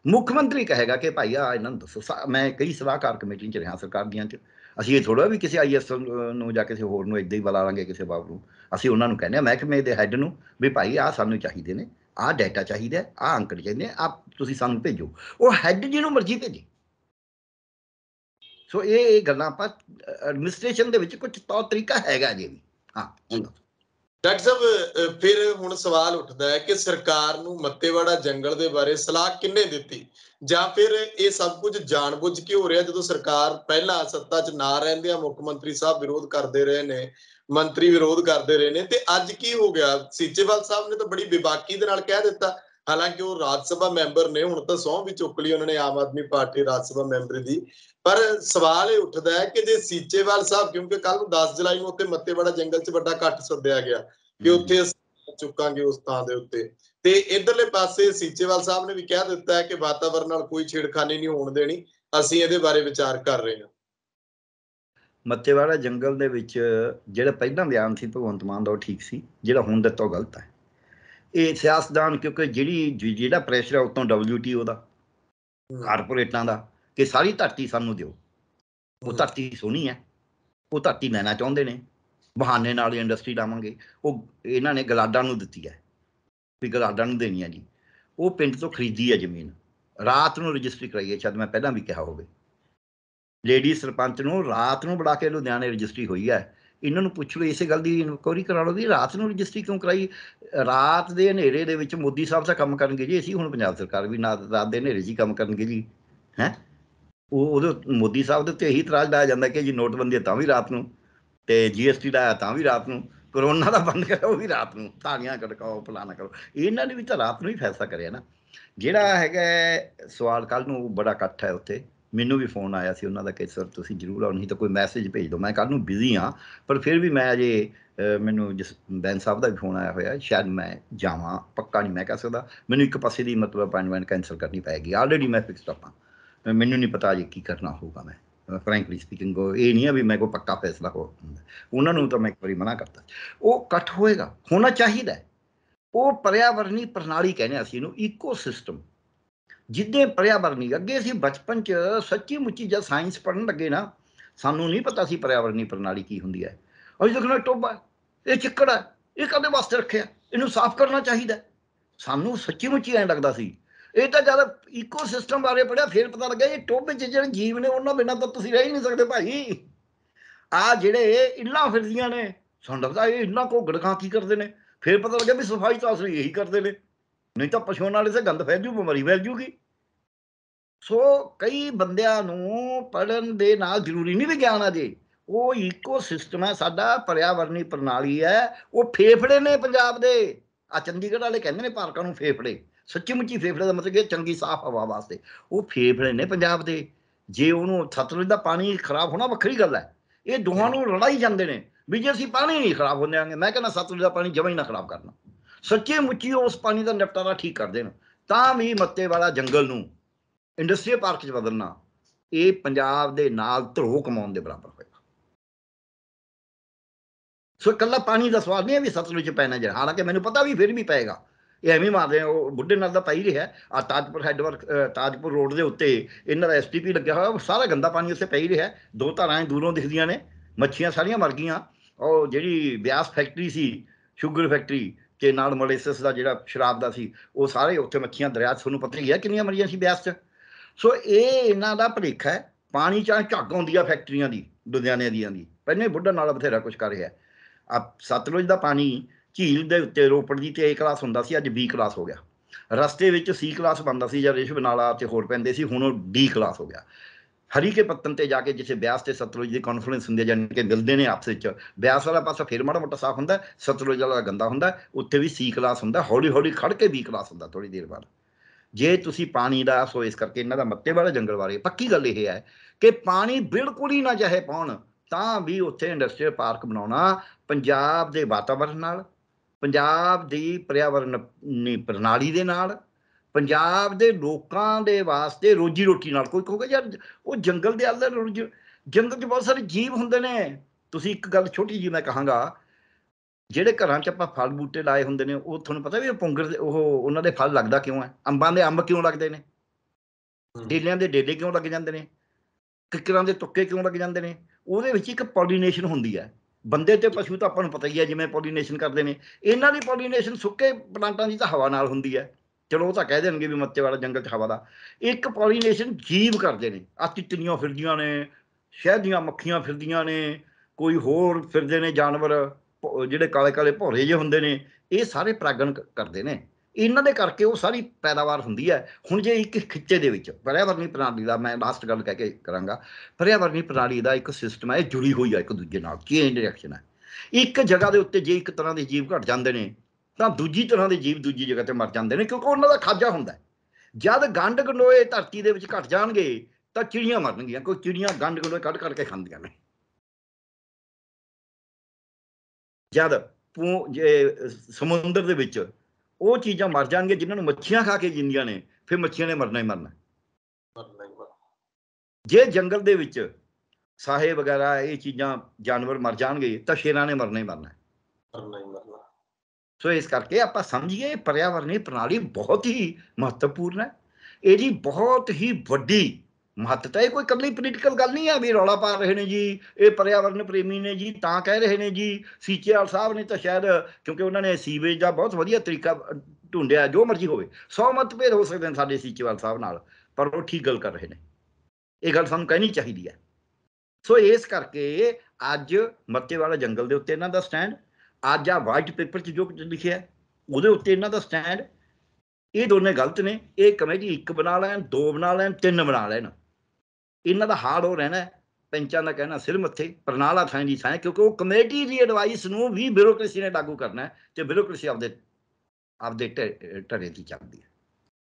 ਮੁੱਖ ਮੰਤਰੀ ਕਹੇਗਾ ਕਿ ਭਾਈ ਆ ਇਹਨਾਂ ਨੂੰ ਦੱਸੋ ਮੈਂ ਕਈ ਸਲਾਹਕਾਰ ਕਮੇਟੀਆਂ ਚ ਰਿਹਾ ਸਰਕਾਰ ਦੀਆਂ ਚ। ਅਸੀਂ ਇਹ ਥੋੜਾ ਵੀ ਕਿਸੇ ਆਈਐਸ ਨੂੰ ਜਾਂ ਕਿਸੇ ਹੋਰ ਨੂੰ ਇਦਾਂ ਹੀ ਬੁਲਾ ਲਾਂਗੇ ਕਿਸੇ ਬਾਬ ਨੂੰ। ਅਸੀਂ ਉਹਨਾਂ ਨੂੰ ਕਹਿੰਦੇ ਆ ਮਹਿਕਮੇ ਦੇ ਹੈੱਡ ਨੂੰ ਵੀ ਭਾਈ ਆ ਸਾਨੂੰ ਚਾਹੀਦੇ ਨੇ ਆ ਡਾਟਾ ਚਾਹੀਦਾ ਆ ਅੰਕ ਚਾਹੀਦੇ ਆ ਤੁਸੀਂ ਸਾਨੂੰ ਭੇਜੋ। ਉਹ ਹੈੱਡ ਜਿਹਨੂੰ ਮਰਜ਼ੀ ਭੇਜੇ। ਸੋ ਇਹ ਗੱਲਾਂ ਆਪਾਂ ਐਡਮਿਨਿਸਟ੍ਰੇਸ਼ਨ ਦੇ ਵਿੱਚ ਕੁਝ ਤੌਰ ਤਰੀਕਾ ਹੈਗਾ ਜੀ ਹਾਂ, ਹੁਣ ਡਾਕਟਰ ਸਾਹਿਬ ਫਿਰ ਹੁਣ ਸਵਾਲ ਉੱਠਦਾ ਹੈ ਕਿ ਸਰਕਾਰ ਨੂੰ ਮੱਤੇਵਾੜਾ ਜੰਗਲ ਦੇ ਬਾਰੇ ਸਲਾਹ ਕਿੰਨੇ ਦਿੱਤੀ? ਜਾਂ ਫਿਰ ਇਹ ਸਭ ਕੁਝ ਜਾਣਬੁੱਝ ਕੇ ਹੋ ਰਿਹਾ ਜਦੋਂ ਸਰਕਾਰ ਪਹਿਲਾਂ ਸੱਤਾ 'ਚ ਨਾ ਰਹਿੰਦਿਆਂ ਮੁੱਖ ਮੰਤਰੀ ਸਾਹਿਬ ਵਿਰੋਧ ਕਰਦੇ ਰਹੇ ਨੇ, ਮੰਤਰੀ ਵਿਰੋਧ ਕਰਦੇ ਰਹੇ ਨੇ, ਤੇ ਅੱਜ ਕੀ ਹੋ ਗਿਆ? ਸੀਚੇਵਾਲ ਸਾਹਿਬ ਨੇ ਤਾਂ ਬੜੀ ਬੇਬਾਕੀ ਦੇ ਨਾਲ ਕਹਿ ਦਿੱਤਾ। ਹਾਲਾਂਕਿ ਉਹ ਰਾਜ ਸਭਾ ਮੈਂਬਰ ਨੇ ਹੁਣ ਤਾਂ ਸੌਂ ਵੀ ਚੁੱਕ ਲਈ ਉਹਨਾਂ ਨੇ ਆਮ ਆਦਮੀ ਪਾਰਟੀ ਰਾਜ ਸਭਾ ਮੈਂਬਰ ਦੀ। ਪਰ ਸਵਾਲ ਇਹ ਉੱਠਦਾ ਹੈ ਕਿ ਜੇ ਸੀਚੇਵਾਲ ਸਾਹਿਬ ਕਿਉਂਕਿ ਕੱਲ ਨੂੰ 10 ਜੁਲਾਈ ਨੂੰ ਉੱਤੇ ਮੱਤੇਵਾੜਾ ਜੰਗਲ 'ਚ ਵੱਡਾ ਕੱਟ ਸੱਦਿਆ ਗਿਆ ਕਿ ਉੱਥੇ ਅਸੀਂ ਚੁੱਕਾਂਗੇ ਉਸ ਥਾਂ ਦੇ ਉੱਤੇ। ਤੇ ਇਧਰਲੇ ਪਾਸੇ ਸੀਚੇਵਾਲ ਸਾਹਿਬ ਨੇ ਵੀ ਕਹਿ ਦਿੱਤਾ ਹੈ ਕਿ ਵਾਤਾਵਰਣ ਨਾਲ ਕੋਈ ਛੇੜਖਾਨੀ ਨਹੀਂ ਹੋਣ ਦੇਣੀ ਅਸੀਂ ਇਹਦੇ ਬਾਰੇ ਵਿਚਾਰ ਕਰ ਰਹੇ ਹਾਂ। ਮੱਤੇਵਾੜਾ ਜੰਗਲ ਦੇ ਵਿੱਚ ਜਿਹੜਾ ਪਹਿਲਾਂ ਬਿਆਨ ਸੀ ਭਗਵੰਤ ਮਾਨ ਦਾ ਉਹ ਠੀਕ ਸੀ ਜਿਹੜਾ ਹੁਣ ਦਿੱਤਾ ਉਹ ਗਲਤ ਹੈ। ਇਹ ਸਿਆਸਤਦਾਨ ਕਿਉਂਕਿ ਜਿਹੜੀ ਜਿਹੜਾ ਪ੍ਰੈਸ਼ਰ ਹੈ ਉਤੋਂ WTO ਦਾ ਕਾਰਪੋਰੇਟਾਂ ਦਾ ਕਿ ਸਾਰੀ ਧਰਤੀ ਸਾਨੂੰ ਦਿਓ। ਉਹ ਧਰਤੀ ਸੋਹਣੀ ਹੈ। ਉਹ ਧਰਤੀ ਲੈਣਾ ਚਾਹੁੰਦੇ ਨੇ। ਬਹਾਨੇ ਨਾਲ ਇੰਡਸਟਰੀ ਲਾਵਾਂਗੇ। ਉਹ ਇਹਨਾਂ ਨੇ ਗਲਾਡਾਂ ਨੂੰ ਦਿੱਤੀ ਹੈ। ਵੀ ਗਲਾਡਾਂ ਨੂੰ ਦੇਣੀ ਹੈ ਜੀ। ਉਹ ਪਿੰਡ ਤੋਂ ਖਰੀਦੀ ਹੈ ਜ਼ਮੀਨ। ਰਾਤ ਨੂੰ ਰਜਿਸਟਰੀ ਕਰਾਈ ਹੈ। ਸ਼ਾਇਦ ਮੈਂ ਪਹਿਲਾਂ ਵੀ ਕਿਹਾ ਹੋਵੇ। ਲੇਡੀ ਸਰਪੰਚ ਨੂੰ ਰਾਤ ਨੂੰ ਬੁਲਾ ਕੇ ਲੁਧਿਆਣੇ ਰਜਿਸਟਰੀ ਹੋਈ ਹੈ। ਇਹਨਾਂ ਨੂੰ ਪੁੱਛ ਲਓ ਇਸੇ ਗੱਲ ਦੀ ਇਨਕੁਆਰੀ ਕਰਾ ਲਓ ਵੀ ਰਾਤ ਨੂੰ ਰਜਿਸਟਰੀ ਕਿਉਂ ਕਰਾਈ? ਰਾਤ ਦੇ ਹਨੇਰੇ ਦੇ ਵਿੱਚ ਮੋਦੀ ਸਾਹਿਬ ਦਾ ਕੰਮ ਕਰਨਗੇ ਜੀ, ਅਸੀਂ ਹੁਣ ਪੰਜਾਬ ਸਰਕਾਰ ਵੀ ਨਾ, ਰਾਤ ਦੇ ਹਨੇਰੇ 'ਚ ਹੀ ਕੰਮ ਕਰਨਗੇ ਜੀ, ਹੈ? ਉਹ, ਉਹਦੇ ਮੋਦੀ ਸਾਹਿਬ ਦੇ ਉੱਤੇ ਇਹੀ ਇਤਰਾਜ਼ ਲਾਇਆ ਜਾਂਦਾ ਕਿ ਜੀ ਨੋਟਬੰਦੀ ਹੈ ਤਾਂ ਵੀ ਰਾਤ ਨੂੰ, ਤੇ ਜੀਐਸਟੀ ਲਾਇਆ ਤਾਂ ਵੀ ਰਾਤ ਨੂੰ, ਕਰੋਨਾ ਦਾ ਬੰਦ ਕਰੋ ਵੀ ਰਾਤ ਨੂੰ ਤਾਲੀਆਂ ਖੜਕਾਓ, ਫਲਾਣਾ ਕਰੋ। ਇਹਨਾਂ ਨੇ ਵੀ ਤਾਂ ਰਾਤ ਨੂੰ ਹੀ ਫੈਸਲਾ ਕਰਿਆ ਨਾ। ਜਿਹੜਾ ਹੈਗਾ ਸਵਾਲ ਕੱਲ ਨੂੰ ਬੜਾ ਇਕੱਠ ਹੈ ਉੱਥੇ। ਮੈਨੂੰ ਵੀ ਫੋਨ ਆਇਆ ਸੀ ਉਹਨਾਂ ਦਾ ਕਿ ਸਰ ਤੁਸੀਂ ਜ਼ਰੂਰ ਆਓ, ਨਹੀਂ ਤਾਂ ਕੋਈ ਮੈਸੇਜ ਭੇਜ ਦਿਓ। ਮੈਂ ਕੱਲ ਨੂੰ ਬਿਜ਼ੀ ਹਾਂ, ਪਰ ਫਿਰ ਵੀ ਮੈਂ ਅਜੇ ਮੈਨੂੰ ਜਿਸ ਬੈਨ ਸਾਹਿਬ ਦਾ ਵੀ ਫੋਨ ਆਇਆ ਹੋਇਆ, ਸ਼ਾਇਦ ਮੈਂ ਜਾਵਾਂ, ਪੱਕਾ ਨਹੀਂ ਮੈਂ ਕਹਿ ਸਕਦਾ। ਮੈਨੂੰ ਇੱਕ ਪਾਸੇ ਦੀ ਮਤਲਬ ਅਪਾਇੰਟਮੈਂਟ ਕੈਨਸਲ ਕਰਨੀ ਪਏਗੀ ਆਲਰੇਡੀ ਮੈਂ ਫਿਕਸਡ ਆਪਾਂ ਮੈਨੂੰ ਨਹੀਂ ਪਤਾ ਅਜੇ ਕੀ ਕਰਨਾ ਹੋਊਗਾ ਮੈਂ। ਫ੍ਰੈਂਕਲੀ ਸਪੀਕਿੰਗ ਇਹ ਨਹੀਂ ਹੈ ਵੀ ਮੈਂ ਕੋਈ ਪੱਕਾ ਫੈਸਲਾ ਹੋ ਉਹਨਾਂ ਨੂੰ ਤਾਂ ਮੈਂ ਇੱਕ ਵਾਰੀ ਮਨਾ ਕਰਤਾ। ਉਹ ਇਕੱਠ ਹੋਏਗਾ। ਹੋਣਾ ਚਾਹੀਦਾ। ਉਹ ਪਰਿਆਵਰਣੀ ਪ੍ਰਣਾਲੀ ਕਹਿੰਦੇ ਹਾਂ ਅਸੀਂ ਇਹਨੂੰ ਇਕੋਸਿਸਟਮ ਜਿੱਦੇ ਪਰਿਆਵਰਣੀ ਅੱਗੇ ਅਸੀਂ ਬਚਪਨ ਚ ਸੱਚੀ ਮੁੱਚੀ ਜਦ ਸਾਇੰਸ ਪੜ੍ਹਨ ਲੱਗੇ ਨਾ, ਸਾਨੂੰ ਨਹੀਂ ਪਤਾ ਸੀ ਪਰਿਆਵਰਣੀ ਪ੍ਰਣਾਲੀ ਕੀ ਹੁੰਦੀ ਹੈ। ਅਸੀਂ ਦੇਖਣਾ ਟੋਬਾ ਇਹ ਚਿੱਕੜ ਹੈ, ਇਹ ਕਦੇ ਵਾਸਤੇ ਰੱਖਿਆ? ਇਹਨੂੰ ਸਾਫ਼ ਕਰਨਾ ਚਾਹੀਦਾ ਸਾਨੂੰ ਸੱਚੀ ਮੁੱਚੀ ਐਂ ਲੱਗਦਾ ਸੀ। ਇਹ ਤਾਂ ਜਦ ਇਕੋਸਿਸਟਮ ਬਾਰੇ ਪੜਿਆ ਫਿਰ ਪਤਾ ਲੱਗਾ ਇਹ ਟੋਬੇ 'ਚ ਜਿਹੜੇ ਜੀਵ ਨੇ, ਉਹਨਾਂ ਬਿਨਾਂ ਤਾਂ ਤੁਸੀਂ ਰਹਿ ਹੀ ਨਹੀਂ ਸਕਦੇ ਭਾਈ। ਆ ਜਿਹੜੇ ਇੱਲਾਂ ਫਿਰਦੀਆਂ ਨੇ, ਸਾਨੂੰ ਲੱਗਦਾ ਇਹ ਇੱਲਾਂ ਕੋ ਗੜਕਾਂ ਕੀ ਕਰਦੇ ਨੇ? ਫਿਰ ਪਤਾ ਲੱਗਿਆ ਵੀ ਸਫ਼ਾਈ ਤਾਂ ਅਸਲੀ ਇਹੀ ਕਰਦੇ ਨੇ। ਨਹੀਂ ਤਾਂ ਪਸ਼ੂਆਂ ਨਾਲ ਇਸੇ ਗੰਦ ਫੈਲ ਜੂ, ਬਿਮਾਰੀ ਫੈਲ ਜੂਗੀ। ਸੋ ਕਈ ਬੰਦਿਆਂ ਨੂੰ ਪੜਨ ਦੇ ਨਾਲ ਜ਼ਰੂਰੀ ਨਹੀਂ ਵਿਗਿਆਨ ਆ ਜੇ। ਉਹ ਇਕੋਸਿਸਟਮ ਹੈ, ਸਾਡਾ ਪਰਿਆਵਰਨੀ ਪ੍ਰਣਾਲੀ ਹੈ, ਉਹ ਫੇਫੜੇ ਨੇ ਪੰਜਾਬ ਦੇ। ਆ ਚੰਡੀਗੜ੍ਹ ਵਾਲੇ ਕਹਿੰਦੇ ਨੇ ਪਾਰਕਾਂ ਨੂੰ ਫੇਫੜੇ। ਸੱਚੀ ਮੁੱਚੀ ਫੇਫੜੇ ਦਾ ਮਤਲਬ ਕਿ ਚੰਗੀ ਸਾਫ਼ ਹਵਾ ਵਾਸਤੇ। ਉਹ ਫੇਫੜੇ ਨੇ ਪੰਜਾਬ ਦੇ। ਜੇ ਉਹਨੂੰ ਸਤਲੁਜ ਦਾ ਪਾਣੀ ਖਰਾਬ ਹੋਣਾ ਵੱਖਰੀ ਗੱਲ ਹੈ। ਇਹ ਦੋਹਾਂ ਨੂੰ ਲੜਾਈ ਜਾਂਦੇ ਨੇ। ਵੀ ਜੇ ਅਸੀਂ ਪਾਣੀ ਨਹੀਂ ਖਰਾਬ ਹੋਣ ਦਿਆਂਗੇ ਮੈਂ ਕਹਿੰਦਾ ਸਤਲੁਜ ਦਾ ਪਾਣੀ ਜਮਾਂ ਹੀ ਨਾ ਖਰਾਬ ਕਰਨਾ। ਸੱਚੇ ਮੁੱਚੀ ਉਸ ਪਾਣੀ ਦਾ ਨਿਪਟਾਰਾ ਠੀਕ ਕਰ ਦੇਣ ਤਾਂ ਵੀ ਮੱਤੇ ਵਾਲਾ ਜੰਗਲ ਨੂੰ ਇੰਡਸਟਰੀਅਲ ਪਾਰਕ 'ਚ ਬਦਲਣਾ, ਇਹ ਪੰਜਾਬ ਦੇ ਨਾਲ ਧਰੋ ਕਮਾਉਣ ਦੇ ਬਰਾਬਰ ਹੋਏਗਾ। ਸੋ ਇਕੱਲਾ ਪਾਣੀ ਦਾ ਸਵਾਲ ਨਹੀਂ ਹੈ ਵੀ ਸਤਲੁਜ 'ਚ ਪੈਣਾ ਜਿਹੜਾ ਹਾਲਾਂਕਿ ਮੈਨੂੰ ਪਤਾ ਵੀ ਫਿਰ ਵੀ ਪਏਗਾ। ਇਹ ਐਵੇਂ ਮਾਰਦੇ ਆ, ਉਹ ਬੁੱਢੇ ਨਾਲ ਦਾ ਪਾਈ ਰਿਹਾ ਆ ਤਾਜਪੁਰ ਹੈਡਵਰਕ ਤਾਜਪੁਰ ਰੋਡ ਦੇ ਉੱਤੇ ਇਹਨਾਂ ਦਾ ਐਸਟੀਪੀ ਲੱਗਿਆ ਹੋਇਆ, ਉਹ ਸਾਰਾ ਗੰਦਾ ਪਾਣੀ ਉੱਥੇ ਪਈ ਰਿਹਾ ਦੋ ਧਾਰਾਂ ਦੂਰੋਂ ਦਿਖਦੀਆਂ ਨੇ, ਮੱਛੀਆਂ ਸਾਰੀਆਂ ਮਰ ਗਈਆਂ। ਉਹ ਜਿਹੜੀ ਬਿਆਸ ਫੈਕਟਰੀ ਸੀ ਸ਼ੂਗਰ ਫੈਕਟਰੀ ਤੇ ਨਾਲ ਮਲੇਸਸ ਦਾ ਜਿਹੜਾ ਸ਼ਰਾਬ ਦਾ ਸੀ, ਉਹ ਸਾਰੇ ਉੱਥੇ ਮੱਖੀਆਂ ਦਰਿਆ 'ਚ, ਤੁਹਾਨੂੰ ਪਤਾ ਹੀ ਹੈ ਕਿੰਨੀਆਂ ਮਰੀਆਂ ਸੀ ਬਿਆਸ 'ਚ। ਸੋ ਇਹ ਇਹਨਾਂ ਦਾ ਭਲੇਖਾ ਹੈ, ਪਾਣੀ ਚਾਹ ਝੱਗ ਆਉਂਦੀ ਆ ਫੈਕਟਰੀਆਂ ਦੀ, ਲੁਧਿਆਣੇ ਦੀਆਂ ਦੀ ਪਹਿਲੇ ਬੁੱਢਾ ਨਾਲ ਬਥੇਰਾ ਕੁਝ ਕਰ ਰਿਹਾ ਆ ਸਤਲੁਜ ਦਾ ਪਾਣੀ ਝੀਲ ਦੇ ਉੱਤੇ ਰੋਪੜ ਦੀ ਤੇ A ਕਲਾਸ ਹੁੰਦਾ ਸੀ, ਅੱਜ B ਕਲਾਸ ਹੋ ਗਿਆ। ਰਸਤੇ ਵਿੱਚ C ਕਲਾਸ ਬਣਦਾ ਸੀ ਜਾਂ ਰਿਸ਼ਵ ਨਾਲਾ ਤੇ ਹੋਰ ਪੈਂਦੇ ਸੀ, ਹੁਣ ਉਹ D ਕਲਾਸ ਹੋ ਗਿਆ। ਹਰੀ ਕੇ ਪੱਤਨ ਤੇ ਜਾ ਕੇ ਜਿੱਥੇ ਬਿਆਸ ਤੇ ਸਤਲੁਜ ਦੀ ਕਾਨਫਰੰਸ ਹੁੰਦੀ ਹੈ ਜਾਨੀ ਕਿ ਮਿਲਦੇ ਨੇ ਆਪਸ ਵਿੱਚ। ਬਿਆਸ ਵਾਲਾ ਪਾਸਾ ਫਿਰ ਮਾੜਾ ਮੋਟਾ ਸਾਫ਼ ਹੁੰਦਾ, ਸਤਲੁਜ ਵਾਲਾ ਗੰਦਾ ਹੁੰਦਾ, ਉੱਥੇ ਵੀ ਸੀ ਕਲਾਸ ਹੁੰਦਾ ਹੌਲੀ ਹੌਲੀ ਖੜ ਕੇ ਵੀ ਕਲਾਸ ਹੁੰਦਾ ਥੋੜੀ ਦੇਰ ਬਾਅਦ। ਜੇ ਤੁਸੀਂ ਪਾਣੀ ਦਾ, ਸੋ ਇਸ ਕਰਕੇ ਇਹਨਾਂ ਦਾ ਮੱਤੇ ਵਾਲਾ ਜੰਗਲ ਬਾਰੇ ਪੱਕੀ ਗੱਲ ਇਹ ਹੈ ਕਿ ਪਾਣੀ ਬਿਲਕੁਲ ਹੀ ਨਾ ਚਾਹੇ ਪਾਉਣ, ਤਾਂ ਵੀ ਉੱਥੇ ਇੰਡਸਟਰੀਅਲ ਪਾਰਕ ਬਣਾਉਣਾ, ਪੰਜਾਬ ਦੇ ਵਾਤਾਵਰਣ ਨਾਲ, ਪੰਜਾਬ ਦੀ ਪਰਿਆਵਰਣੀ ਪ੍ਰਣਾਲੀ ਦੇ ਨਾਲ ਪੰਜਾਬ ਦੇ ਲੋਕਾਂ ਦੇ ਵਾਸਤੇ ਰੋਜੀ ਰੋਟੀ ਨਾਲ ਕੋਈ ਕਹੂਗਾ ਯਾਰ ਉਹ ਜੰਗਲ ਦੇ ਅੰਦਰ ਜੰਗਲ 'ਚ ਬਹੁਤ ਸਾਰੇ ਜੀਵ ਹੁੰਦੇ ਨੇ। ਤੁਸੀਂ ਇੱਕ ਗੱਲ ਛੋਟੀ ਜੀ ਮੈਂ ਕਹਾਂਗਾ ਜਿਹੜੇ ਘਰਾਂ 'ਚ ਆਪਾਂ ਫਲ ਬੂਟੇ ਲਾਏ ਹੁੰਦੇ ਨੇ ਉਹ ਤੁਹਾਨੂੰ ਪਤਾ ਵੀ ਉਹ ਪੁੰਗਰ ਉਹ ਉਹਨਾਂ ਦੇ ਫਲ ਲੱਗਦਾ ਕਿਉਂ ਹੈ? ਅੰਬਾਂ ਦੇ ਅੰਬ ਕਿਉਂ ਲੱਗਦੇ ਨੇ? ਡੇਲਿਆਂ ਦੇ ਡੇਲੇ ਕਿਉਂ ਲੱਗ ਜਾਂਦੇ ਨੇ? ਕਿੱਕਰਾਂ ਦੇ ਤੁੱਕੇ ਕਿਉਂ ਲੱਗ ਜਾਂਦੇ ਨੇ? ਉਹਦੇ ਵਿੱਚ ਇੱਕ ਪੋਲੀਨੇਸ਼ਨ ਹੁੰਦੀ ਹੈ। ਬੰਦੇ ਤੇ ਪਸ਼ੂ ਤਾਂ ਆਪਾਂ ਨੂੰ ਪਤਾ ਹੀ ਹੈ ਜਿਵੇਂ ਪੋਲੀਨੇਸ਼ਨ ਕਰਦੇ ਨੇ। ਇਹਨਾਂ ਦੀ ਪੋਲੀਨੇਸ਼ਨ ਸੁੱਕੇ ਪਲਾਂਟਾਂ ਦੀ ਤਾਂ ਹਵਾ ਨਾਲ ਹੁੰਦੀ ਹੈ। ਚਲੋ ਉਹ ਤਾਂ ਕਹਿ ਦੇਣਗੇ ਵੀ ਮੱਤੇ ਵਾਲਾ ਜੰਗਲ 'ਚ ਹਵਾ ਦਾ। ਇੱਕ ਪੋਲੀਨੇਸ਼ਨ ਜੀਵ ਕਰਦੇ ਨੇ। ਆ ਤਿੱਤਲੀਆਂ ਫਿਰਦੀਆਂ ਨੇ, ਸ਼ਹਿਦ ਦੀਆਂ ਮੱਖੀਆਂ ਫਿਰਦੀਆਂ ਨੇ, ਕੋਈ ਹੋਰ ਫਿਰਦੇ ਨੇ ਜਾਨਵਰ ਜਿਹੜੇ ਕਾਲੇ ਕਾਲੇ ਭੌਰੇ ਜਿਹੇ ਹੁੰਦੇ ਨੇ, ਇਹ ਸਾਰੇ ਪ੍ਰਾਗਣ ਕਰਦੇ ਨੇ। ਇਹਨਾਂ ਦੇ ਕਰਕੇ ਉਹ ਸਾਰੀ ਪੈਦਾਵਾਰ ਹੁੰਦੀ ਹੈ। ਹੁਣ ਜੇ ਇੱਕ ਖਿੱਚੇ ਦੇ ਵਿੱਚ, ਪਰਿਆਵਰਨੀ ਪ੍ਰਣਾਲੀ ਦਾ ਮੈਂ ਲਾਸਟ ਗੱਲ ਕਹਿ ਕੇ ਕਰਾਂਗਾ। ਪਰਿਆਵਰਨੀ ਪ੍ਰਣਾਲੀ ਦਾ ਇੱਕ ਸਿਸਟਮ ਹੈ, ਇਹ ਜੁੜੀ ਹੋਈ ਹੈ ਇੱਕ ਦੂਜੇ ਨਾਲ। ਚੇਨ ਰਿਐਕਸ਼ਨ ਹੈ? ਇੱਕ ਜਗ੍ਹਾ ਦੇ ਉੱਤੇ ਜੇ ਇੱਕ ਤਰ੍ਹਾਂ ਦੇ ਜੀਵ ਘਟ ਜਾਂਦੇ ਨੇ ਤਾਂ ਦੂਜੀ ਤਰ੍ਹਾਂ ਦੇ ਜੀਵ ਦੂਜੀ ਜਗ੍ਹਾ ਤੇ ਮਰ ਜਾਂਦੇ ਨੇ ਕਿਉਂਕਿ ਉਹਨਾਂ ਦਾ ਖਾਜਾ ਹੁੰਦਾ। ਜਦ ਗੰਡ ਗੰਡੋਏ ਧਰਤੀ ਦੇ ਵਿੱਚ ਘਟ ਜਾਣਗੇ ਤਾਂ ਚਿੜੀਆਂ ਮਰਨਗੀਆਂ ਕੋਈ ਚਿੜੀਆਂ ਗੰਡ ਗੰਡੋਏ ਕੱਢ ਕੱਢ ਕੇ ਖਾਂਦੀਆਂ ਨੇ ਜਦ ਸਮੁੰਦਰ ਦੇ ਵਿੱਚ ਉਹ ਚੀਜ਼ਾਂ ਮਰ ਜਾਣਗੇ ਜਿਨ੍ਹਾਂ ਨੂੰ ਮੱਛੀਆਂ ਖਾ ਕੇ ਜਿੰਦੀਆਂ ਨੇ ਫਿਰ ਮੱਛੀਆਂ ਨੇ ਮਰਨਾ ਹੀ ਮਰਨਾ ਜੇ ਜੰਗਲ ਦੇ ਵਿੱਚ ਸਾਹੇ ਵਗੈਰਾ ਇਹ ਚੀਜ਼ਾਂ ਜਾਨਵਰ ਮਰ ਜਾਣਗੇ ਤਾਂ ਸ਼ੇਰਾਂ ਨੇ ਮਰਨਾ ਹੀ ਮਰਨਾ ਹੈ। ਮਰਨਾ ਹੀ ਮਰਨਾ ਸੋ ਇਸ ਕਰਕੇ ਆਪਾਂ ਸਮਝੀਏ ਪਰਿਆਵਰਣੀ ਪ੍ਰਣਾਲੀ ਬਹੁਤ ਹੀ ਮਹੱਤਵਪੂਰਨ ਹੈ। ਇਹਦੀ ਬਹੁਤ ਹੀ ਵੱਡੀ ਮਹੱਤਤਾ ਇਹ ਕੋਈ ਇਕੱਲੀ ਪੋਲੀਟੀਕਲ ਗੱਲ ਨਹੀਂ ਆ ਵੀ ਰੌਲਾ ਪਾ ਰਹੇ ਨੇ ਜੀ, ਇਹ ਪਰਿਆਵਰਨ ਪ੍ਰੇਮੀ ਨੇ ਜੀ, ਤਾਂ ਕਹਿ ਰਹੇ ਨੇ ਜੀ। ਸੀਚੇਵਾਲ ਸਾਹਿਬ ਨੇ ਤਾਂ ਸ਼ਾਇਦ, ਕਿਉਂਕਿ ਉਹਨਾਂ ਨੇ ਸੀਵੇਜ ਦਾ ਬਹੁਤ ਵਧੀਆ ਤਰੀਕਾ ਢੂੰਡਿਆ, ਜੋ ਮਰਜ਼ੀ ਹੋਵੇ, ਸੌ ਮਤਭੇਦ ਹੋ ਸਕਦੇ ਨੇ ਸਾਡੇ ਸੀਚੇਵਾਲ ਸਾਹਿਬ ਨਾਲ, ਪਰ ਉਹ ਠੀਕ ਗੱਲ ਕਰ ਰਹੇ ਨੇ। ਇਹ ਗੱਲ ਸਾਨੂੰ ਕਹਿਣੀ ਚਾਹੀਦੀ ਹੈ। ਸੋ ਇਸ ਕਰਕੇ ਅੱਜ ਮੱਤੇ ਵਾਲਾ ਜੰਗਲ ਦੇ ਉੱਤੇ ਇਹਨਾਂ ਦਾ ਸਟੈਂਡ ਅੱਜ ਆ ਵਾਈਟ ਪੇਪਰ 'ਚ ਜੋ ਲਿਖਿਆ, ਉਹਦੇ ਉੱਤੇ ਇਹਨਾਂ ਦਾ ਸਟੈਂਡ ਇਹ ਦੋਨੇ ਗਲਤ ਨੇ, ਇਹ ਕਮੇਟੀ ਇੱਕ ਬਣਾ ਲੈਣ, ਦੋ ਬਣਾ ਲੈਣ, ਤਿੰਨ ਬਣਾ ਲੈਣ ਇਹਨਾਂ ਦਾ ਹਾਲ ਹੋ ਰਹਿਣਾ ਹੈ। ਪੈਂਚਾਂ ਦਾ ਕਹਿਣਾ ਸਿਰ ਮੱਥੇ ਪ੍ਰਣਾਲਾ ਥਾਂ ਦੀ ਥਾਂ ਕਿਉਂਕਿ ਉਹ ਕਮੇਟੀ ਦੀ ਐਡਵਾਈਸ ਨੂੰ ਵੀ ਬਿਊਰੋਕ੍ਰੇਸੀ ਨੇ ਲਾਗੂ ਕਰਨਾ ਹੈ, ਤੇ ਬਿਊਰੋਕ੍ਰੇਸੀ ਆਪਦੇ ਆਪਦੇ ਢ- ਦੀ ਚੱਲਦੀ ਹੈ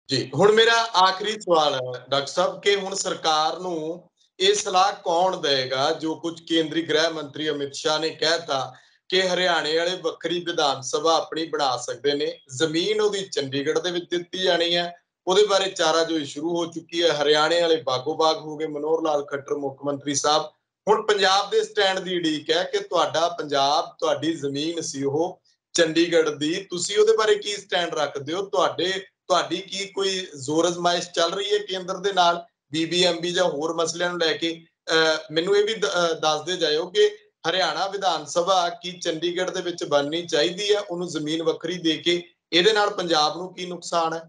ਜੀ, ਹੁਣ ਮੇਰਾ ਆਖਰੀ ਸਵਾਲ ਹੈ, ਡਾਕਟਰ ਸਾਹਿਬ, ਕਿ ਹੁਣ ਸਰਕਾਰ ਨੂੰ ਇਹ ਸਲਾਹ ਕੌਣ ਦੇਗਾ ਜੋ ਕੁਝ ਕੇਂਦਰੀ ਗ੍ਰਹਿ ਮੰਤਰੀ ਅਮਿਤ ਸ਼ਾਹ ਨੇ ਕਹਿਤਾ ਕਿ ਹਰਿਆਣੇ ਵਾਲੇ ਵੱਖਰੀ ਵਿਧਾਨ ਸਭਾ ਆਪਣੀ ਬਣਾ ਸਕਦੇ ਨੇ। ਜ਼ਮੀਨ ਉਹਦੀ ਚੰਡੀਗੜ੍ਹ ਦੇ ਵਿੱਚ ਦਿੱਤੀ ਜਾਣੀ ਹੈ। ਉਹਦੇ ਬਾਰੇ ਚਾਰਾ ਜੋ ਸ਼ੁਰੂ ਹੋ ਚੁੱਕੀ ਹੈ। ਹਰਿਆਣੇ ਵਾਲੇ ਬਾਗੋ ਬਾਗ ਹੋ ਗਏ। ਮਨੋਹਰ ਲਾਲ ਖੱਟਰ, ਮੁੱਖ ਮੰਤਰੀ ਸਾਹਿਬ। ਹੁਣ ਪੰਜਾਬ ਦੇ ਸਟੈਂਡ ਦੀ ਉਡੀਕ ਹੈ ਕਿ ਤੁਹਾਡਾ ਪੰਜਾਬ, ਤੁਹਾਡੀ ਜ਼ਮੀਨ ਸੀ ਉਹ ਚੰਡੀਗੜ੍ਹ ਦੀ। ਤੁਸੀਂ ਉਹਦੇ ਬਾਰੇ ਕੀ ਸਟੈਂਡ ਰੱਖਦੇ ਹੋ? ਤੁਹਾਡੇ, ਤੁਹਾਡੀ ਕੀ ਕੋਈ ਜ਼ੋਰ ਅਜ਼ਮਾਇਸ਼ ਚੱਲ ਰਹੀ ਹੈ ਕੇਂਦਰ ਦੇ ਨਾਲ? ਬੀਬੀਐਮਬੀ ਜਾਂ ਹੋਰ ਮਸਲਿਆਂ ਨੂੰ ਲੈ ਕੇ? ਅਹ ਮੈਨੂੰ ਇਹ ਵੀ ਦੱਸਦੇ ਜਾਇਓ ਕਿ ਹਰਿਆਣਾ ਵਿਧਾਨ ਸਭਾ ਕੀ ਚੰਡੀਗੜ੍ਹ ਦੇ ਵਿੱਚ ਬਣਨੀ ਚਾਹੀਦੀ ਹੈ? ਉਹਨੂੰ ਜ਼ਮੀਨ ਵੱਖਰੀ ਦੇ ਕੇ ਇਹਦੇ ਨਾਲ ਪੰਜਾਬ ਨੂੰ ਕੀ ਨੁਕਸਾਨ ਹੈ?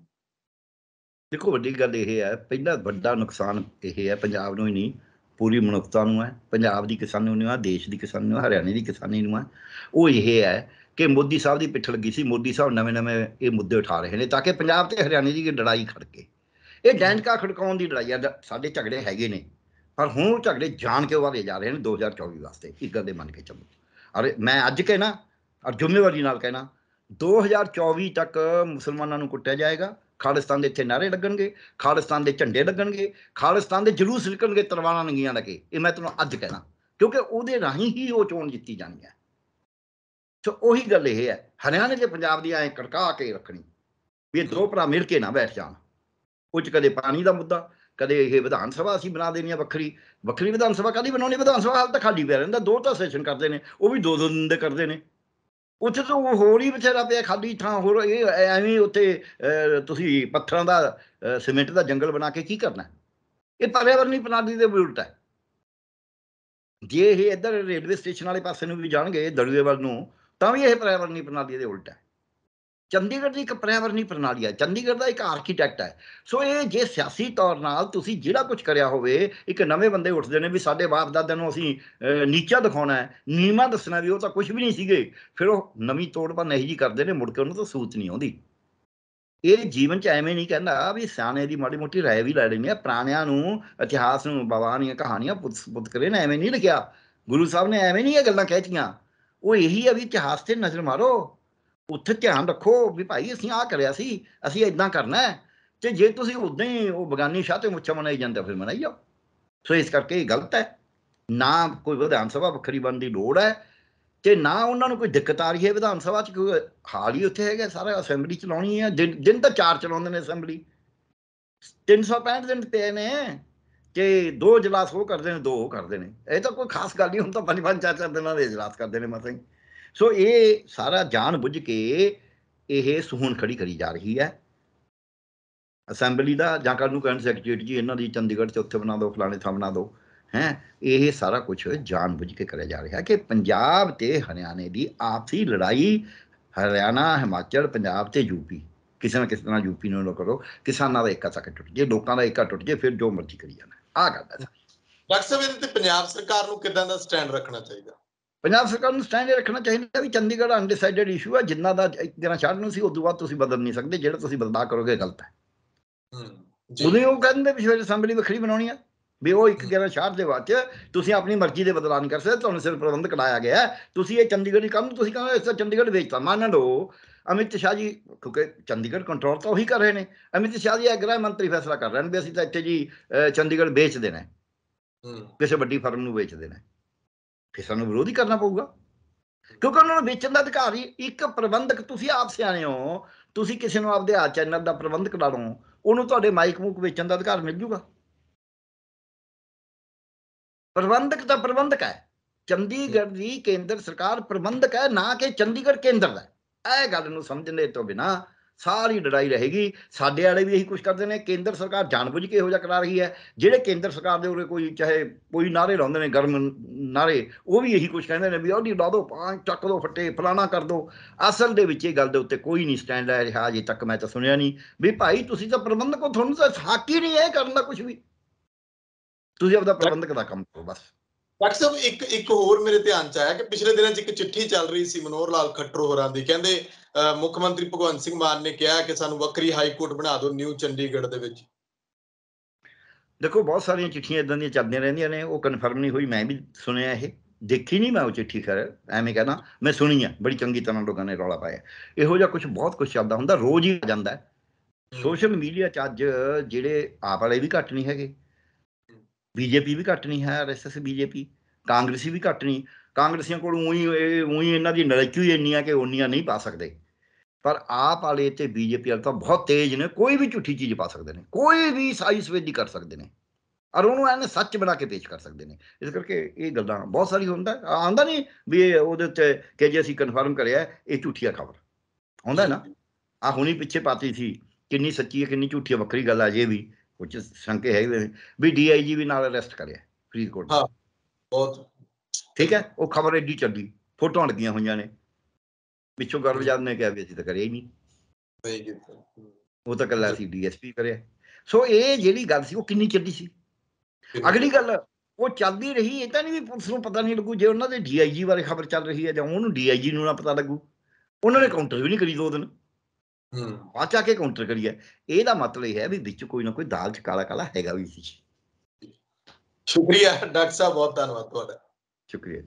ਦੇਖੋ, ਵੱਡੀ ਗੱਲ ਇਹ ਹੈ, ਪਹਿਲਾ ਵੱਡਾ ਨੁਕਸਾਨ ਇਹ ਹੈ, ਪੰਜਾਬ ਨੂੰ ਹੀ ਨਹੀਂ, ਪੂਰੀ ਮਨੁੱਖਤਾ ਨੂੰ ਹੈ। ਪੰਜਾਬ ਦੀ ਕਿਸਾਨੀ ਨੂੰ ਹੈ, ਦੇਸ਼ ਦੀ ਕਿਸਾਨੀ ਨੂੰ ਹਰਿਆਣੇ ਦੀ ਕਿਸਾਨੀ ਨੂੰ ਹੈ। ਉਹ ਇਹ ਹੈ ਕਿ ਮੋਦੀ ਸਾਹਿਬ ਦੀ ਪਿੱਠ ਲੱਗੀ ਸੀ, ਮੋਦੀ ਸਾਹਿਬ ਨਵੇਂ-ਨਵੇਂ ਇਹ ਮੁੱਦੇ ਉਠਾ ਰਹੇ ਨੇ ਤਾਂ ਕਿ ਪੰਜਾਬ ਤੇ ਹਰਿਆਣੇ ਦੀ ਲੜਾਈ ਖੜਕੇ ਇਹ ਡੈਂਕਾ ਖੜਕਾਉਣ ਦੀ ਲੜਾਈ ਆ, ਸਾਡੇ ਝਗੜੇ ਹੈਗੇ ਨੇ। ਪਰ ਹੁਣ ਉਹ ਝਗੜੇ ਜਾਣ ਕੇ ਵਧੇ ਜਾ ਰਹੇ ਨੇ 2024 ਵਾਸਤੇ, ਇੱਕ ਗੱਲ ਦੇ ਮੰਨ ਕੇ ਚੱਲੋ। ਅਰੇ ਮੈਂ ਅੱਜ ਕਹਿਣਾ ਔਰ ਜ਼ਿੰਮੇਵਾਰੀ ਨਾਲ ਕਹਿਣਾ 2024 ਤੱਕ ਮੁਸਲਮਾਨਾਂ ਨੂੰ ਕੁੱਟਿਆ ਜਾਏਗਾ, ਖਾਲਿਸਤਾਨ ਦੇ ਇੱਥੇ ਨਾਰੇ ਲੱਗਣਗੇ, ਖਾਲਿਸਤਾਨ ਦੇ ਝੰਡੇ ਲੱਗਣਗੇ, ਖਾਲਿਸਤਾਨ ਦੇ ਜਲੂਸ ਨਿਕਲਣਗੇ ਤਲਵਾਰਾਂ ਨੰਗੀਆਂ ਲੈ ਕੇ, ਇਹ ਮੈਂ ਤੁਹਾਨੂੰ ਅੱਜ ਕਹਿਣਾ, ਕਿਉਂਕਿ ਉਹਦੇ ਰਾਹੀਂ ਹੀ ਉਹ ਚੋਣ ਜਿੱਤੀ ਜਾਣੀ ਹੈ ਸੋ ਉਹੀ ਗੱਲ ਇਹ ਹੈ, ਹਰਿਆਣੇ ਤੇ ਪੰਜਾਬ ਦੀ ਐ ਕੜਕਾ ਕੇ ਰੱਖਣੀ, ਵੀ ਇਹ ਦੋ ਭਰਾ ਮਿਲ ਕੇ ਨਾ ਬੈਠ ਜਾਣ, ਉਹ 'ਚ ਕਦੇ ਪਾਣੀ ਦਾ ਮੁੱਦਾ ਕਦੇ ਇਹ ਵਿਧਾਨ ਸਭਾ ਅਸੀਂ ਬਣਾ ਦੇਣੀ ਆ ਵੱਖਰੀ ਵੱਖਰੀ ਵਿਧਾਨ ਸਭਾ ਕਾਦੀ ਬਣਾਉਣੀ? ਵਿਧਾਨ ਸਭਾ ਹਾਲ ਤਾਂ ਖਾਲੀ ਪਿਆ ਰਹਿੰਦਾ ਦੋ ਤਾਂ ਸੈਸ਼ਨ ਕਰਦੇ ਨੇ ਉਹ ਵੀ ਦੋ ਦੋ ਦਿਨ ਦੇ ਕਰਦੇ ਨੇ। ਉੱਥੇ ਤਾਂ ਉਹ ਹੋਰ ਹੀ ਵਿਚਾਰਾ ਪਿਆ ਖਾਲੀ ਥਾਂ ਹੋਰ ਇਹ ਐਵੇਂ ਉੱਥੇ ਤੁਸੀਂ ਪੱਥਰਾਂ ਦਾ ਅਹ, ਸੀਮੈਂਟ ਦਾ ਜੰਗਲ ਬਣਾ ਕੇ ਕੀ ਕਰਨਾ? ਇਹ ਪਰਿਆਵਰਨੀ ਪ੍ਰਣਾਲੀ ਦੇ ਉਲਟ ਹੈ। ਜੇ ਇਹ ਇੱਧਰ ਰੇਲਵੇ ਸਟੇਸ਼ਨ ਵਾਲੇ ਪਾਸੇ ਨੂੰ ਵੀ ਜਾਣਗੇ ਦੜੂਏ ਵੱਲ ਨੂੰ ਤਾਂ ਵੀ ਇਹ ਪਰਿਆਵਰਨੀ ਪ੍ਰਣਾਲੀ ਦੇ ਉਲਟ ਹੈ। ਚੰਡੀਗੜ੍ਹ ਦੀ ਇੱਕ ਪਰਿਆਵਰਨੀ ਪ੍ਰਣਾਲੀ ਹੈ, ਚੰਡੀਗੜ੍ਹ ਦਾ ਇੱਕ ਆਰਕੀਟੈਕਟ ਹੈ। ਸੋ ਇਹ ਜੇ ਸਿਆਸੀ ਤੌਰ ਨਾਲ ਤੁਸੀਂ ਜਿਹੜਾ ਕੁਝ ਕਰਿਆ ਹੋਵੇ, ਇੱਕ ਨਵੇਂ ਬੰਦੇ ਉੱਠਦੇ ਨੇ ਵੀ ਸਾਡੇ ਬਾਪ ਦਾਦਿਆਂ ਨੂੰ ਅਸੀਂ ਨੀਚਾ ਦਿਖਾਉਣਾ ਹੈ, ਨੀਵਾਂ ਦੱਸਣਾ ਵੀ ਉਹ ਤਾਂ ਕੁਝ ਵੀ ਨਹੀਂ ਸੀਗੇ, ਫਿਰ ਉਹ ਨਵੀਂ ਤੋੜ ਭੰਨ ਨਹੀਂ ਜੀ ਕਰਦੇ ਨੇ, ਮੁੜ ਕੇ ਉਹਨੂੰ ਤਾਂ ਸੂਤ ਨਹੀਂ ਆਉਂਦੀ। ਇਹ ਜੀਵਨ ਚ ਐਵੇਂ ਨਹੀਂ ਕਹਿੰਦਾ ਵੀ ਸਿਆਣੇ ਦੀ ਮਾੜੀ ਮੋਟੀ ਰਾਏ ਵੀ ਲੈ ਲੈਣੀ ਹੈ ਪੁਰਾਣਿਆਂ ਨੂੰ, ਇਤਿਹਾਸ ਨੂੰ, ਬਵਾਨੀਆਂ, ਕਹਾਣੀਆਂ ਪੁੱਤ ਪੁੱਤ ਕਰੇ ਨਾ ਐਵੇਂ ਨਹੀਂ ਲਿਖਿਆ। ਗੁਰੂ ਸਾਹਿਬ ਨੇ ਐਵੇਂ ਨਹੀਂ ਇਹ ਗੱਲਾਂ ਕਹਿਤੀਆਂ ਉਹ ਇਹੀ ਹੈ ਵੀ ਇਤਿਹਾਸ ਤੇ ਨਜ਼ਰ ਮਾਰੋ। ਉੱਥੇ ਧਿਆਨ ਰੱਖੋ ਵੀ ਭਾਈ ਅਸੀਂ ਆਹ ਕਰਿਆ ਸੀ, ਅਸੀਂ ਇਦਾਂ ਕਰਨਾ ਹੈ। ਤੇ ਜੇ ਤੁਸੀਂ ਉਦਾਂ ਹੀ ਉਹ ਬਗਾਨੀ ਸ਼ਾਹ ਤੇ ਮੁੱਛਾਂ ਮਨਾਈ ਜਾਂਦੇ ਫਿਰ ਮਨਾਈ ਜਾਓ। ਸੋ ਇਸ ਕਰਕੇ ਇਹ ਗਲਤ ਹੈ। ਨਾ ਕੋਈ ਵਿਧਾਨ ਸਭਾ ਵੱਖਰੀ ਬਣਨ ਦੀ ਲੋੜ ਹੈ ਤੇ ਨਾ ਉਹਨਾਂ ਨੂੰ ਕੋਈ ਦਿੱਕਤ ਆ ਰਹੀ ਹੈ ਵਿਧਾਨ ਸਭਾ ਚ, ਕਿਉਂਕਿ ਹਾਲ ਹੀ ਉੱਥੇ ਹੈਗਾ, ਸਾਰਾ ਅਸੈਂਬਲੀ ਚਲਾਉਣੀ ਹੈ। ਦਿਨ ਦਿਨ ਤਾਂ ਚਾਰ ਚਲਾਉਂਦੇ ਨੇ ਅਸੈਂਬਲੀ। 365 ਦਿਨ ਪਏ ਨੇ ਕਿ ਦੋ ਇਜਲਾਸ ਉਹ ਕਰਦੇ ਨੇ, ਦੋ ਉਹ ਕਰਦੇ ਨੇ। ਇਹ ਤਾਂ ਕੋਈ ਖਾਸ ਗੱਲ ਨਹੀਂ, ਹੁਣ ਤਾਂ ਪੰਜ ਪੰਜ ਚਾਰ ਚਾਰ ਦਿਨਾਂ ਦੇ ਇਜਲਾਸ ਕਰਦੇ ਨੇ ਮਸਾਂ ਸੋ ਇਹ ਸਾਰਾ ਜਾਣ ਬੁੱਝ ਕੇ ਇਹ ਸੁਹਣ ਖੜੀ ਕਰੀ ਜਾ ਰਹੀ ਹੈ। ਅਸੈਂਬਲੀ ਦਾ ਜਾਂ ਕੱਲ ਨੂੰ ਕਹਿਣ ਸੈਕਟਰੀਏਟ ਜੀ, ਇਹਨਾਂ ਦੀ ਚੰਡੀਗੜ੍ਹ ਚ ਉੱਥੇ ਬਣਾ ਦਿਓ ਫਲਾਣੇ ਥਾਂ ਬਣਾ ਦਿਓ ਹੈ, ਇਹ ਸਾਰਾ ਕੁਝ ਜਾਣ ਬੁੱਝ ਕੇ ਕਰਿਆ ਜਾ ਰਿਹਾ ਕਿ ਪੰਜਾਬ ਤੇ ਹਰਿਆਣੇ ਦੀ ਆਪਸੀ ਲੜਾਈ, ਹਰਿਆਣਾ, ਹਿਮਾਚਲ, ਪੰਜਾਬ ਤੇ ਯੂਪੀ ਕਿਸੇ ਨਾ ਕਿਸੇ ਨਾਲ ਯੂਪੀ ਨੂੰ ਨਾ ਕਰੋ, ਕਿਸਾਨਾਂ ਦਾ ਏਕਾ ਤੱਕ ਟੁੱਟ ਜੇ, ਲੋਕਾਂ ਦਾ ਏਕਾ ਟੁੱਟ ਜੇ, ਫਿਰ ਜੋ ਮਰਜ਼ੀ ਕਰੀ ਜਾਣਾ ਆ ਗੱਲ ਹੈ। ਡਾਕਟਰ ਸਾਹਿਬ, ਇਹਦੇ ਤੇ ਪੰਜਾਬ ਸਰਕਾਰ ਨੂੰ ਕਿਦਾਂ ਦਾ ਸਟੈਂਡ ਰੱਖਣਾ ਚਾਹੀਦਾ? ਪੰਜਾਬ ਸਰਕਾਰ ਨੂੰ ਸਟੈਂਡ ਰੱਖਣਾ ਚਾਹੀਦਾ ਵੀ ਚੰਡੀਗੜ੍ਹ ਅਨਡਿਸਾਈਡਡ ਇਸ਼ੂ ਹੈ ਜਿੰਨਾ ਦਾ ਇੱਕ ਦਿਨ ਛੱਡ ਨੂੰ ਸੀ ਉਸ ਤੋਂ ਬਾਅਦ ਤੁਸੀਂ ਬਦਲ ਨਹੀਂ ਸਕਦੇ ਜਿਹੜਾ ਤੁਸੀਂ ਬਦਲਾਅ ਕਰੋਗੇ ਗਲਤ ਹੈ। ਉਹਨੇ ਉਹ ਕਹਿੰਦੇ ਵੀ ਫਿਰ ਅਸੈਂਬਲੀ ਵੱਖਰੀ ਬਣਾਉਣੀ ਆ ਵੀ ਉਹ ਇੱਕ ਗਿਆਰਾਂ ਸ਼ਹਿਰ ਦੇ ਵਿੱਚ ਤੁਸੀਂ ਆਪਣੀ ਮਰਜ਼ੀ ਦੇ ਬਦਲਾਅ ਨਹੀਂ ਕਰ ਸਕਦੇ ਤੁਹਾਨੂੰ ਸਿਰ ਪ੍ਰਬੰਧ ਕਰਾਇਆ ਗਿਆ ਹੈ। ਤੁਸੀਂ ਇਹ ਚੰਡੀਗੜ੍ਹ ਦੀ ਕੰਮ ਤੁਸੀਂ ਕਹਿੰਦੇ ਇਸ ਚੰਡੀਗੜ੍ਹ ਵੇਚਤਾ ਮੰਨ ਲਓ ਅਮਿਤ ਸ਼ਾਹ ਜੀ ਕਿਉਂਕਿ ਚੰਡੀਗੜ੍ਹ ਕੰਟਰੋਲ ਤਾਂ ਉਹੀ ਕਰ ਰਹੇ ਨੇ ਅਮਿਤ ਸ਼ਾਹ ਜੀ ਗ੍ਰਹਿ ਮੰਤਰੀ ਫੈਸਲਾ ਕਰ ਰਹੇ ਨੇ ਵੀ ਅਸੀਂ ਤਾਂ ਇੱਥੇ ਜੀ ਚੰਡੀਗੜ੍ਹ ਵੇਚ ਦੇਣਾ ਕਿਸੇ ਵੱਡੀ ਫਰਮ ਨੂੰ ਵੇਚ ਦੇਣਾ ਹੈ। ਫਿਰ ਸਾਨੂੰ ਵਿਰੋਧ ਹੀ ਕਰਨਾ ਪਊਗਾ। ਕਿਉਂਕਿ ਉਹਨਾਂ ਨੂੰ ਵੇਚਣ ਦਾ ਅਧਿਕਾਰ ਹੀ ਇੱਕ ਪ੍ਰਬੰਧਕ, ਤੁਸੀਂ ਆਪ ਸਿਆਣੇ ਹੋ, ਤੁਸੀਂ ਕਿਸੇ ਨੂੰ ਆਪਦੇ ਆ ਚੈਨਲ ਦਾ ਪ੍ਰਬੰਧਕ ਲਾ ਲਓ ਉਹਨੂੰ ਤੁਹਾਡੇ ਮਾਈਕ ਮੂਕ ਵੇਚਣ ਦਾ ਅਧਿਕਾਰ ਮਿਲ ਜੂਗਾ। ਪ੍ਰਬੰਧਕ ਤਾਂ ਪ੍ਰਬੰਧਕ ਹੈ। ਚੰਡੀਗੜ੍ਹ ਦੀ ਕੇਂਦਰ ਸਰਕਾਰ ਪ੍ਰਬੰਧਕ ਹੈ, ਨਾ ਕਿ ਚੰਡੀਗੜ੍ਹ ਕੇਂਦਰ ਦਾ। ਇਹ ਗੱਲ ਨੂੰ ਸਮਝਣੇ ਤੋਂ ਬਿਨਾ ਸਾਰੀ ਲੜਾਈ ਰਹੇਗੀ। ਸਾਡੇ ਵਾਲੇ ਵੀ ਇਹੀ ਕੁਝ ਕਰਦੇ ਨੇ। ਕੇਂਦਰ ਸਰਕਾਰ ਜਾਣਬੁੱਝ ਕੇ ਇਹੋ ਜਿਹਾ ਕਰਾ ਰਹੀ ਹੈ। ਜਿਹੜੇ ਕੇਂਦਰ ਸਰਕਾਰ ਦੇ ਉਰੇ ਕੋਈ ਚਾਹੇ ਕੋਈ ਨਾਰੇ ਲਾਉਂਦੇ ਨੇ ਗਰਮ ਨਾਰੇ ਉਹ ਵੀ ਇਹੀ ਕੁਝ ਕਹਿੰਦੇ ਨੇ ਵੀ ਉਹਦੀ ਲਾ ਦੋ ਪਾਂ ਚੱਕ ਦੋ ਫੱਟੇ ਫਲਾਣਾ ਕਰ ਦੋ। ਅਸਲ ਦੇ ਵਿੱਚ ਇਹ ਗੱਲ ਦੇ ਉੱਤੇ ਕੋਈ ਨਹੀਂ ਸਟੈਂਡ ਲੈ ਰਿਹਾ ਅਜੇ ਤੱਕ ਮੈਂ ਤਾਂ ਸੁਣਿਆ ਨਹੀਂ। ਵੀ ਭਾਈ ਤੁਸੀਂ ਤਾਂ ਪ੍ਰਬੰਧਕ ਹੋ ਤੁਹਾਨੂੰ ਤਾਂ ਹੱਕ ਹੀ ਨਹੀਂ ਹੈ ਕਰਨ ਦਾ ਕੁਝ ਵੀ। ਤੁਸੀਂ ਆਪਦਾ ਪ੍ਰਬੰਧਕ ਦਾ ਕੰਮ ਕਰੋ ਬਸ। ਡਾਕਟਰ ਸਾਹਿਬ ਇੱਕ ਇੱਕ ਹੋਰ ਮੇਰੇ ਧਿਆਨ ਚ ਆਇਆ ਕਿ ਪਿਛਲੇ ਦਿਨਾਂ ਚ ਇੱਕ ਚਿੱਠੀ ਚੱਲ ਰਹੀ ਸੀ ਮਨੋਹਰ ਲਾਲ ਖੱਟਰ ਹੋਰਾਂ ਦੀ। ਕਹਿੰਦੇ ਮੁੱਖ ਮੰਤਰੀ ਭਗਵੰਤ ਸਿੰਘ ਮਾਨ ਨੇ ਕਿਹਾ ਕਿ ਸਾਨੂੰ ਵੱਖਰੀ ਹਾਈ ਕੋਰਟ ਬਣਾ ਦਿਓ ਨਿਊ ਚੰਡੀਗੜ੍ਹ ਦੇ ਵਿੱਚ। ਦੇਖੋ ਬਹੁਤ ਸਾਰੀਆਂ ਚਿੱਠੀਆਂ ਇਦਾਂ ਦੀਆਂ ਚੱਲਦੀਆਂ ਰਹਿੰਦੀਆਂ ਨੇ ਉਹ ਕਨਫਰਮ ਨਹੀਂ ਹੋਈ ਮੈਂ ਵੀ ਸੁਣਿਆ ਇਹ। ਦੇਖੀ ਨਹੀਂ ਮੈਂ ਉਹ ਚਿੱਠੀ ਖੈਰ ਐਵੇਂ ਕਹਿਣਾ ਮੈਂ ਸੁਣੀ ਆ ਬੜੀ ਚੰਗੀ ਤਰ੍ਹਾਂ ਲੋਕਾਂ ਨੇ ਰੌਲਾ ਪਾਇਆ। ਇਹੋ ਜਿਹਾ ਕੁਝ ਬਹੁਤ ਕੁਝ ਚੱਲਦਾ ਹੁੰਦਾ ਰੋਜ਼ ਹੀ ਆ ਜਾਂਦਾ। ਸੋਸ਼ਲ ਮੀਡੀਆ 'ਚ ਅੱਜ ਜਿਹੜੇ ਆਪ ਵਾਲੇ ਵੀ ਘੱਟ ਨਹੀਂ ਹੈਗੇ। ਬੀਜੇਪੀ ਵੀ ਘੱਟ ਨਹੀਂ ਹੈ ਆਰਐਸਐਸ ਬੀਜੇਪੀ। ਕਾਂਗਰਸੀ ਵੀ ਘੱਟ ਨਹੀਂ। ਕਾਂਗਰਸੀਆਂ ਕੋਲ ਉਹੀ ਉਹੀ ਇਹਨਾਂ ਦੀ ਨਲਕੀ ਹੀ ਇੰਨੀ ਆ ਕਿ ਉਨੀਆਂ ਨਹੀਂ ਪਾ ਸਕਦੇ। ਪਰ ਆਪ ਵਾਲੇ ਤੇ ਬੀਜੇਪੀ ਵਾਲੇ ਤਾਂ ਬਹੁਤ ਤੇਜ਼ ਨੇ, ਕੋਈ ਵੀ ਝੂਠੀ ਚੀਜ਼ ਪਾ ਸਕਦੇ ਨੇ, ਕੋਈ ਵੀ ਸਾਈ ਸਵੇਦੀ ਕਰ ਸਕਦੇ ਨੇ। ਔਰ ਉਹਨੂੰ ਐਨ ਸੱਚ ਬਣਾ ਕੇ ਪੇਸ਼ ਕਰ ਸਕਦੇ ਨੇ। ਇਸ ਕਰਕੇ ਇਹ ਗੱਲਾਂ ਬਹੁਤ ਸਾਰੀ ਹੁੰਦਾ ਆਉਂਦਾ ਨਹੀਂ ਵੀ ਇਹ ਉਹਦੇ ਉੱਤੇ ਕਿ ਜੇ ਅਸੀਂ ਕਨਫਰਮ ਕਰਿਆ, ਇਹ ਝੂਠੀਆ ਖਬਰ। ਆਉਂਦਾ ਨਾ? ਆ ਹੁਣੀ ਪਿੱਛੇ ਪਾਤੀ ਸੀ, ਕਿੰਨੀ ਸੱਚੀ ਹੈ, ਕਿੰਨੀ ਝੂਠੀ ਹੈ, ਵੱਖਰੀ ਗੱਲ ਆ ਜੇ ਵੀ। ਕੁਝ ਸ਼ੰਕੇ ਹੈਗੇ ਨੇ। ਵੀ ਡੀਆਈਜੀ ਵੀ ਨਾਲ ਅਰੈਸਟ ਕਰਿਆ ਫਰੀਦਕੋਟ ਹਾਂ। ਬਹੁਤ। ਠੀਕ ਹੈ? ਉਹ ਖਬਰ ਐਡੀ ਚੱਲੀ ਫੋਟੋਆਂ ਲੱਗੀਆਂ ਹੋਈਆਂ ਨੇ। ਪਿੱਛੋਂ ਗਰਵਜਾਦ ਨੇ ਕਿਹਾ ਵੀ ਅਸੀਂ ਤਾਂ ਕਰਿਆ ਹੀ ਨਹੀਂ। ਉਹ ਤਾਂ ਕੱਲਾ ਸੀ ਡੀਐਸਪੀ ਕਰਿਆ। ਸੋ ਇਹ ਜਿਹੜੀ ਗੱਲ ਸੀ ਉਹ ਕਿੰਨੀ ਚੱਲੀ ਸੀ? ਅਗਲੀ ਗੱਲ ਉਹ ਚੱਲਦੀ ਰਹੀ ਇਹ ਤਾਂ ਨਹੀਂ ਵੀ ਪੁਲਿਸ ਨੂੰ ਪਤਾ ਨਹੀਂ ਲੱਗੂ ਜੇ ਉਹਨਾਂ ਦੇ ਡੀਆਈਜੀ ਬਾਰੇ ਖਬਰ ਚੱਲ ਰਹੀ ਹੈ ਜਾਂ ਉਹਨੂੰ ਡੀਆਈਜੀ ਨੂੰ ਨਾ ਪਤਾ ਲੱਗੂ। ਉਹਨਾਂ ਨੇ ਕਾਊਂਟਰ ਵੀ ਨਹੀਂ ਕਰੀ ਦੋ ਦਿਨ। ਬਾਅਦ ਚ ਆ ਕੇ ਕਾਊਂਟਰ ਕਰੀ ਹੈ ਇਹਦਾ ਮਤਲਬ ਇਹ ਹੈ ਵੀ ਵਿੱਚ ਕੋਈ ਨਾ ਕੋਈ ਦਾਲ ਚ ਕਾਲਾ ਕਾਲਾ ਹੈਗਾ ਵੀ ਸੀ। ਸ਼ੁਕਰੀਆ ਡਾਕਟਰ ਸਾਹਿਬ ਬਹੁਤ ਧੰਨਵਾਦ ਤੁਹਾਡਾ। ਸ਼ੁਕਰੀਆ।